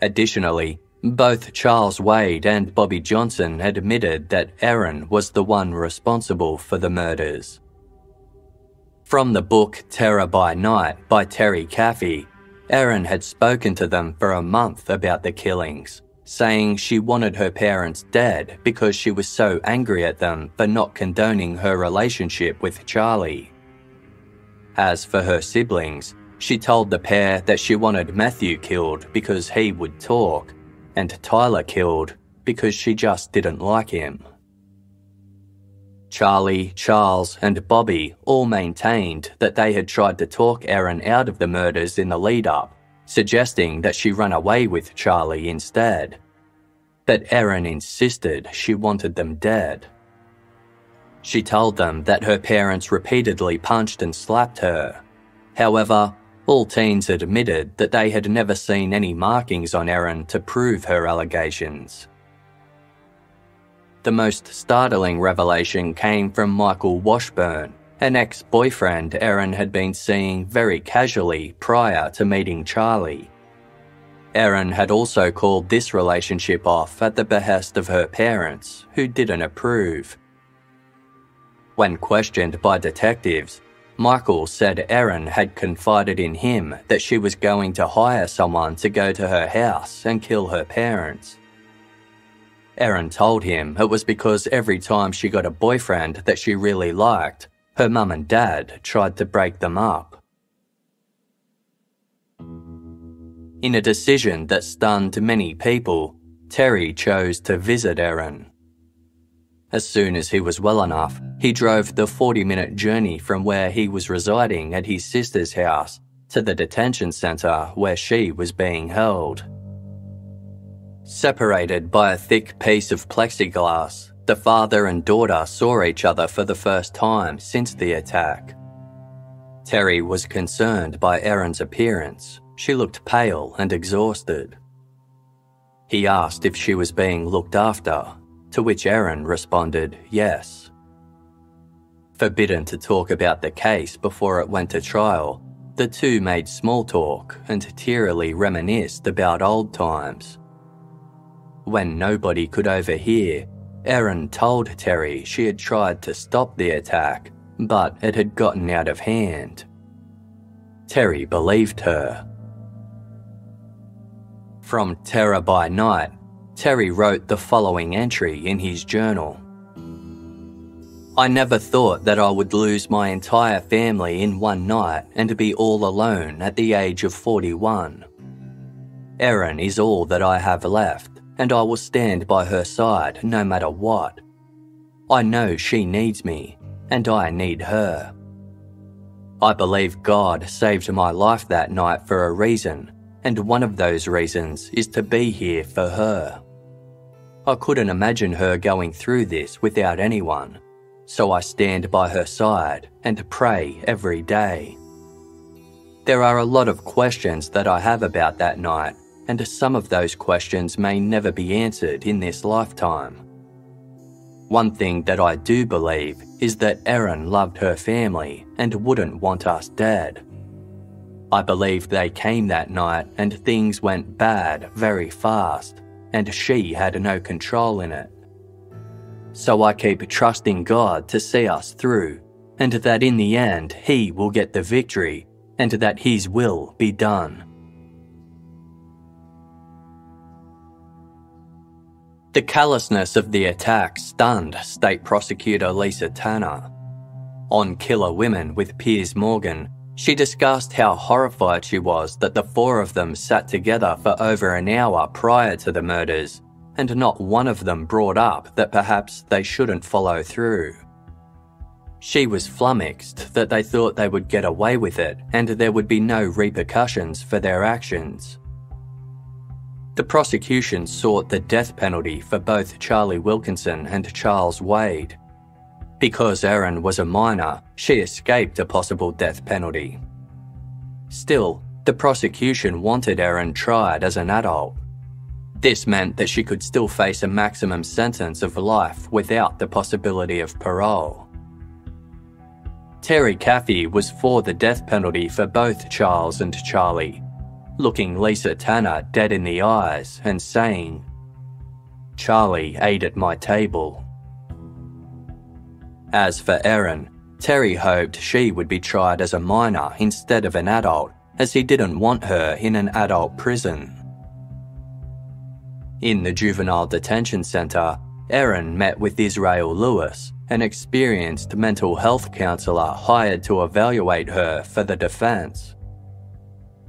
Additionally, both Charles Waid and Bobbi Johnson admitted that Erin was the one responsible for the murders. From the book Terror by Night by Terry Caffey, Erin had spoken to them for a month about the killings, saying she wanted her parents dead because she was so angry at them for not condoning her relationship with Charlie. As for her siblings, she told the pair that she wanted Matthew killed because he would talk, and Tyler killed because she just didn't like him. Charlie, Charles, and Bobbi all maintained that they had tried to talk Erin out of the murders in the lead up, suggesting that she run away with Charlie instead. But Erin insisted she wanted them dead. She told them that her parents repeatedly punched and slapped her. However, all teens admitted that they had never seen any markings on Erin to prove her allegations. The most startling revelation came from Michael Washburn, an ex boyfriend Erin had been seeing very casually prior to meeting Charlie. Erin had also called this relationship off at the behest of her parents, who didn't approve. When questioned by detectives, Michael said Erin had confided in him that she was going to hire someone to go to her house and kill her parents. Erin told him it was because every time she got a boyfriend that she really liked, her mum and dad tried to break them up. In a decision that stunned many people, Terry chose to visit Erin. As soon as he was well enough, he drove the 40 minute journey from where he was residing at his sister's house to the detention centre where she was being held. Separated by a thick piece of plexiglass, the father and daughter saw each other for the first time since the attack. Terry was concerned by Erin's appearance. She looked pale and exhausted. He asked if she was being looked after, to which Erin responded yes. Forbidden to talk about the case before it went to trial, the two made small talk and tearily reminisced about old times. When nobody could overhear, Erin told Terry she had tried to stop the attack, but it had gotten out of hand. Terry believed her. From Terror by Night, Terry wrote the following entry in his journal. I never thought that I would lose my entire family in one night and be all alone at the age of 41. Erin is all that I have left, and I will stand by her side no matter what. I know she needs me, and I need her. I believe God saved my life that night for a reason, and one of those reasons is to be here for her. I couldn't imagine her going through this without anyone so I stand by her side and pray every day. There are a lot of questions that I have about that night, and some of those questions may never be answered in this lifetime. One thing that I do believe is that Erin loved her family and wouldn't want us dead. I believe they came that night and things went bad very fast, and she had no control in it. So I keep trusting God to see us through, and that in the end He will get the victory, and that His will be done. The callousness of the attack stunned State Prosecutor Lisa Tanner. On Killer Women with Piers Morgan, she discussed how horrified she was that the four of them sat together for over an hour prior to the murders, and not one of them brought up that perhaps they shouldn't follow through. She was flummoxed that they thought they would get away with it and there would be no repercussions for their actions. The prosecution sought the death penalty for both Charlie Wilkinson and Charles Waid, because Erin was a minor, she escaped a possible death penalty. Still, the prosecution wanted Erin tried as an adult. This meant that she could still face a maximum sentence of life without the possibility of parole. Terry Caffey was for the death penalty for both Charles and Charlie, looking Lisa Tanner dead in the eyes and saying, Charlie ate at my table. As for Erin, Terry hoped she would be tried as a minor instead of an adult, as he didn't want her in an adult prison. In the juvenile detention centre, Erin met with Israel Lewis, an experienced mental health counsellor hired to evaluate her for the defence.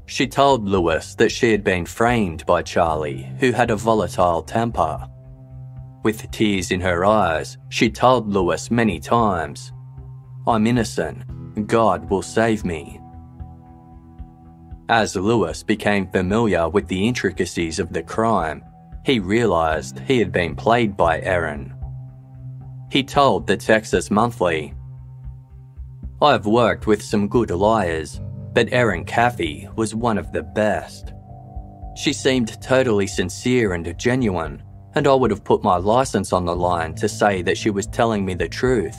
She told Lewis that she had been framed by Charlie, who had a volatile temper. With tears in her eyes, she told Lewis many times, I'm innocent. God will save me. As Lewis became familiar with the intricacies of the crime, he realised he had been played by Erin. He told the Texas Monthly, I've worked with some good liars, but Erin Caffey was one of the best. She seemed totally sincere and genuine, and I would have put my license on the line to say that she was telling me the truth.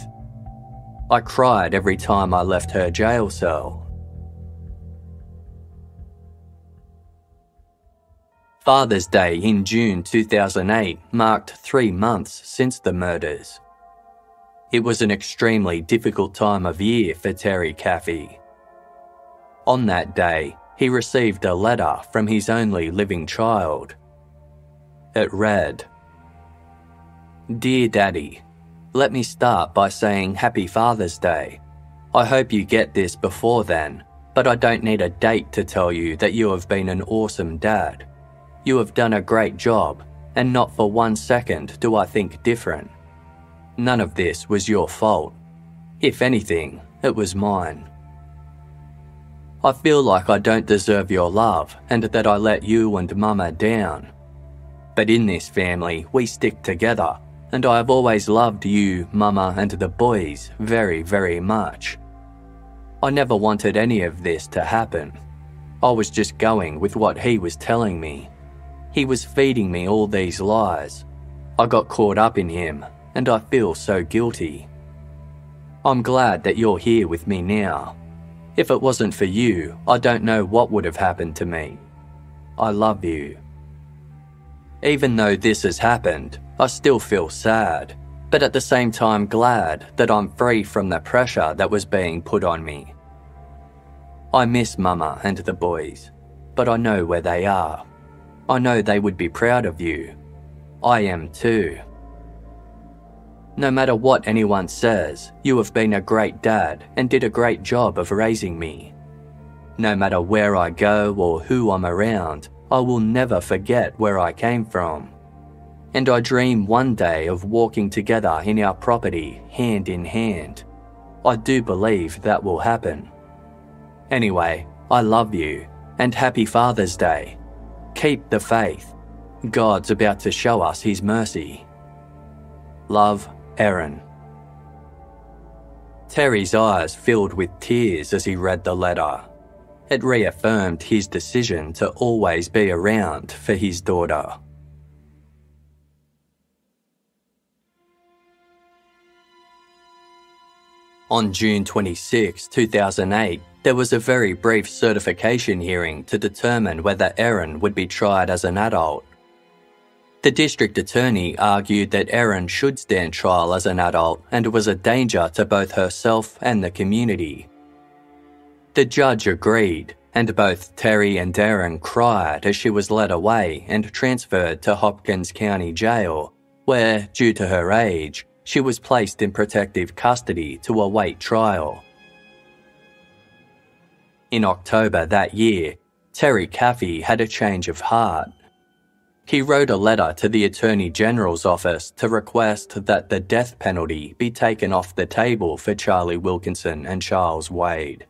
I cried every time I left her jail cell. Father's Day in June 2008 marked three months since the murders. It was an extremely difficult time of year for Terry Caffey. On that day, he received a letter from his only living child, it read Dear Daddy, let me start by saying Happy Father's Day. I hope you get this before then, but I don't need a date to tell you that you have been an awesome dad. You have done a great job, and not for one second do I think different. None of this was your fault. If anything, it was mine. I feel like I don't deserve your love and that I let you and Mama down. But in this family, we stick together, and I have always loved you, Mama, and the boys very, very much. I never wanted any of this to happen. I was just going with what he was telling me. He was feeding me all these lies. I got caught up in him, and I feel so guilty. I'm glad that you're here with me now. If it wasn't for you, I don't know what would have happened to me. I love you. Even though this has happened, I still feel sad, but at the same time glad that I'm free from the pressure that was being put on me. I miss Mama and the boys, but I know where they are. I know they would be proud of you. I am too. No matter what anyone says, you have been a great dad and did a great job of raising me. No matter where I go or who I'm around, I will never forget where I came from. And I dream one day of walking together in our property hand in hand. I do believe that will happen. Anyway, I love you and happy Father's Day. Keep the faith. God's about to show us His mercy. Love, Erin. Terry's eyes filled with tears as he read the letter. It reaffirmed his decision to always be around for his daughter. On June 26, 2008, there was a very brief certification hearing to determine whether Erin would be tried as an adult. The district attorney argued that Erin should stand trial as an adult and was a danger to both herself and the community. The judge agreed, and both Terry and Erin cried as she was led away and transferred to Hopkins County Jail, where, due to her age, she was placed in protective custody to await trial. In October that year, Terry Caffey had a change of heart. He wrote a letter to the Attorney General's office to request that the death penalty be taken off the table for Charlie Wilkinson and Charles Waid.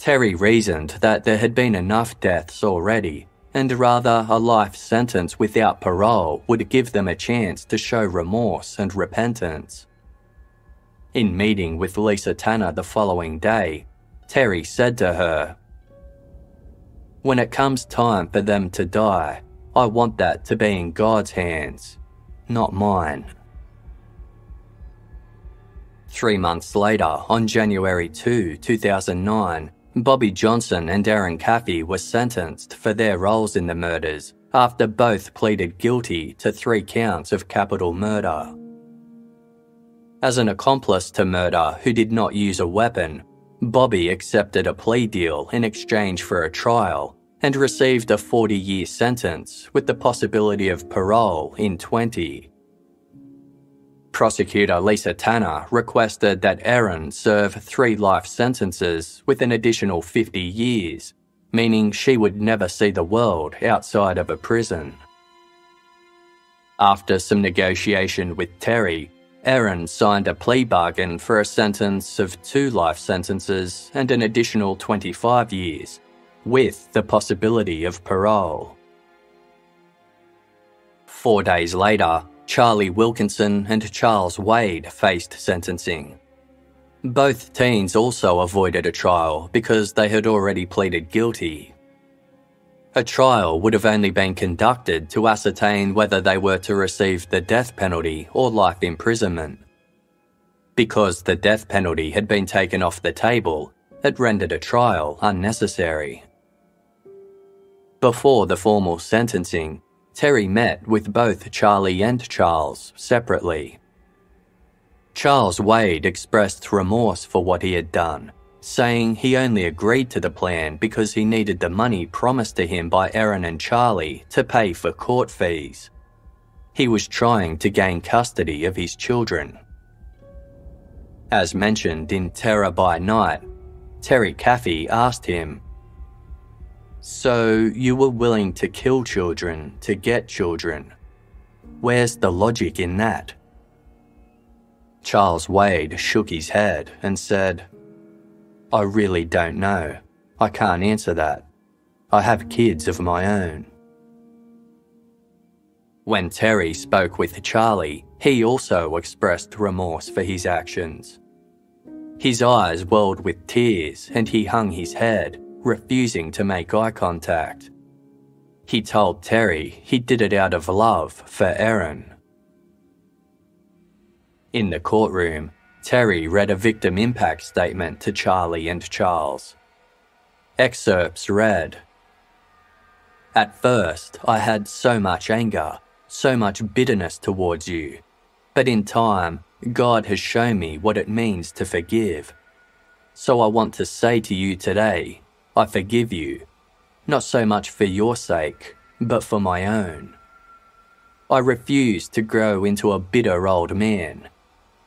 Terry reasoned that there had been enough deaths already and rather a life sentence without parole would give them a chance to show remorse and repentance. In meeting with Lisa Tanner the following day, Terry said to her, When it comes time for them to die, I want that to be in God's hands, not mine. Three months later, on January 2, 2009, Bobbi Johnson and Erin Caffey were sentenced for their roles in the murders after both pleaded guilty to three counts of capital murder. As an accomplice to murder who did not use a weapon, Bobbi accepted a plea deal in exchange for a trial and received a 40 year sentence with the possibility of parole in 20. Prosecutor Lisa Tanner requested that Erin serve three life sentences with an additional 50 years, meaning she would never see the world outside of a prison. After some negotiation with Terry, Erin signed a plea bargain for a sentence of two life sentences and an additional 25 years, with the possibility of parole. Four days later, Charlie Wilkinson and Charles Waid faced sentencing. Both teens also avoided a trial because they had already pleaded guilty. A trial would have only been conducted to ascertain whether they were to receive the death penalty or life imprisonment. Because the death penalty had been taken off the table, it rendered a trial unnecessary. Before the formal sentencing, Terry met with both Charlie and Charles separately. Charles Waid expressed remorse for what he had done, saying he only agreed to the plan because he needed the money promised to him by Erin and Charlie to pay for court fees. He was trying to gain custody of his children. As mentioned in Terror by Night, Terry Caffey asked him so you were willing to kill children to get children. Where's the logic in that? Charles Waid shook his head and said, I really don't know. I can't answer that. I have kids of my own. When Terry spoke with Charlie, he also expressed remorse for his actions. His eyes welled with tears and he hung his head refusing to make eye contact. He told Terry he did it out of love for Erin. In the courtroom, Terry read a victim impact statement to Charlie and Charles. Excerpts read At first, I had so much anger, so much bitterness towards you, but in time, God has shown me what it means to forgive. So I want to say to you today I forgive you, not so much for your sake, but for my own. I refuse to grow into a bitter old man.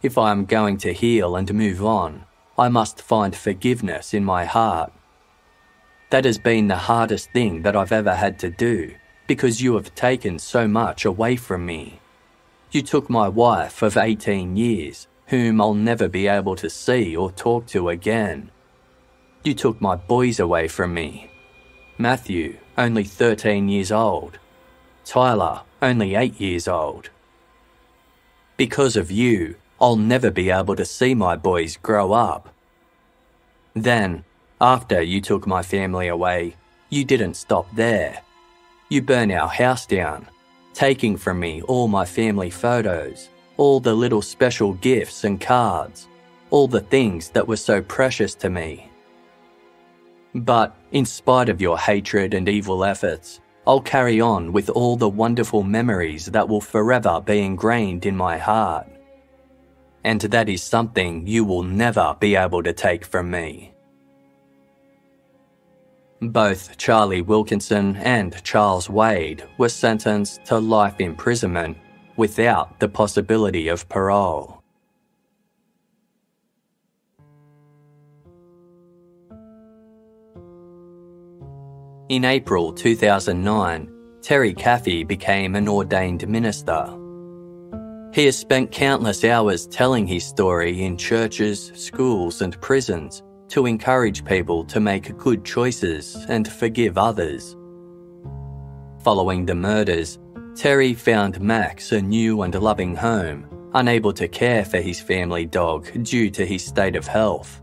If I am going to heal and move on, I must find forgiveness in my heart. That has been the hardest thing that I've ever had to do because you have taken so much away from me. You took my wife of 18 years, whom I'll never be able to see or talk to again. You took my boys away from me. Matthew, only 13 years old. Tyler, only 8 years old. Because of you, I'll never be able to see my boys grow up. Then, After you took my family away, you didn't stop there. You burned our house down, taking from me all my family photos, all the little special gifts and cards, all the things that were so precious to me. But in spite of your hatred and evil efforts, I'll carry on with all the wonderful memories that will forever be ingrained in my heart. And that is something you will never be able to take from me. Both Charlie Wilkinson and Charles Waid were sentenced to life imprisonment without the possibility of parole. In April 2009, Terry Caffey became an ordained minister. He has spent countless hours telling his story in churches, schools, and prisons to encourage people to make good choices and forgive others. Following the murders, Terry found Max a new and loving home, unable to care for his family dog due to his state of health.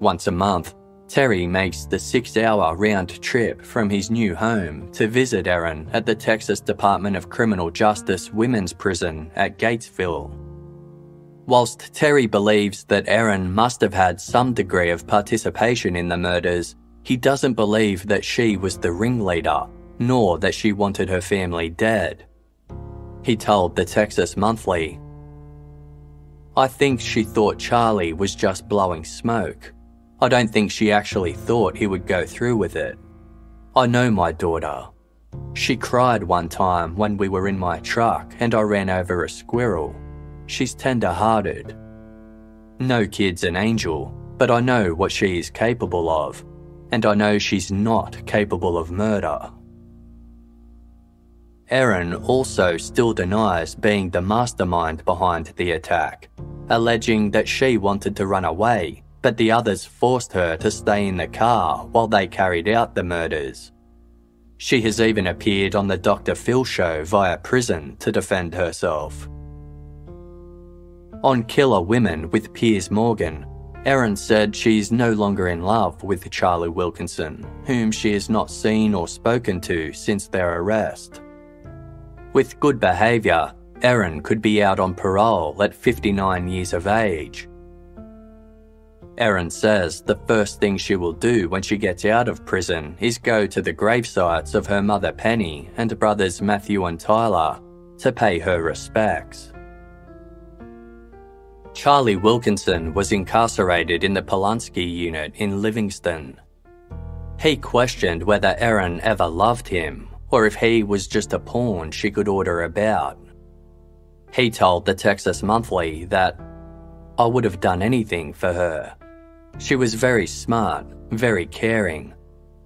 Once a month, Terry makes the six hour round trip from his new home to visit Erin at the Texas Department of Criminal Justice Women's Prison at Gatesville. Whilst Terry believes that Erin must have had some degree of participation in the murders, he doesn't believe that she was the ringleader, nor that she wanted her family dead. He told the Texas Monthly, I think she thought Charlie was just blowing smoke. I don't think she actually thought he would go through with it. I know my daughter. She cried one time when we were in my truck and I ran over a squirrel. She's tender hearted. No kid's an angel, but I know what she is capable of, and I know she's not capable of murder. Erin also still denies being the mastermind behind the attack, alleging that she wanted to run away, but the others forced her to stay in the car while they carried out the murders. She has even appeared on the Dr. Phil show via prison to defend herself. On Killer Women with Piers Morgan, Erin said she's no longer in love with Charlie Wilkinson, whom she has not seen or spoken to since their arrest. With good behaviour, Erin could be out on parole at 59 years of age. Erin says the first thing she will do when she gets out of prison is go to the gravesites of her mother Penny and brothers Matthew and Tyler to pay her respects. Charlie Wilkinson was incarcerated in the Polunsky unit in Livingston. He questioned whether Erin ever loved him or if he was just a pawn she could order about. He told the Texas Monthly that I would have done anything for her. She was very smart, very caring.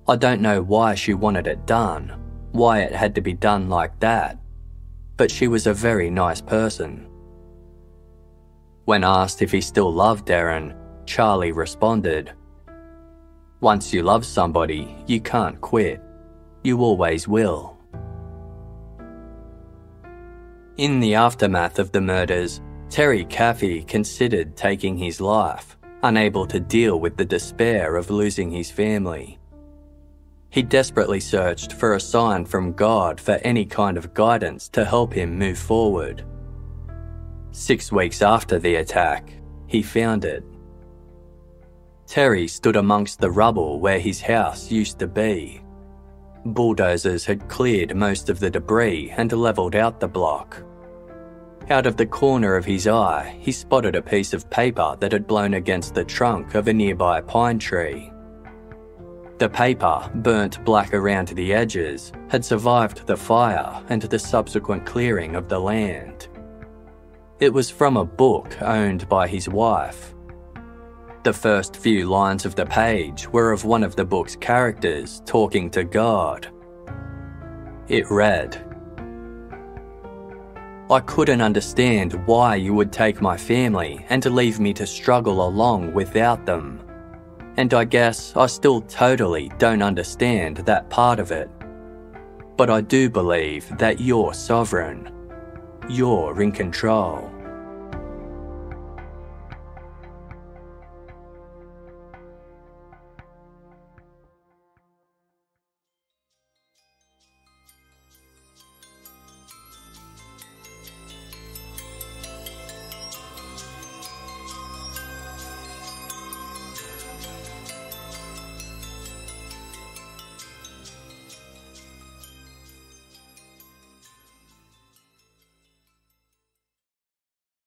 I don't know why she wanted it done, why it had to be done like that, but she was a very nice person. When asked if he still loved Erin, Charlie responded, Once you love somebody, you can't quit. You always will. In the aftermath of the murders, Terry Caffey considered taking his life, unable to deal with the despair of losing his family. He desperately searched for a sign from God for any kind of guidance to help him move forward. Six weeks after the attack, he found it. Terry stood amongst the rubble where his house used to be. Bulldozers had cleared most of the debris and levelled out the block. Out of the corner of his eye, he spotted a piece of paper that had blown against the trunk of a nearby pine tree. The paper, burnt black around the edges, had survived the fire and the subsequent clearing of the land. It was from a book owned by his wife. The first few lines of the page were of one of the book's characters talking to God. It read, I couldn't understand why you would take my family and leave me to struggle along without them. And I guess I still totally don't understand that part of it. But I do believe that you're sovereign you're in control.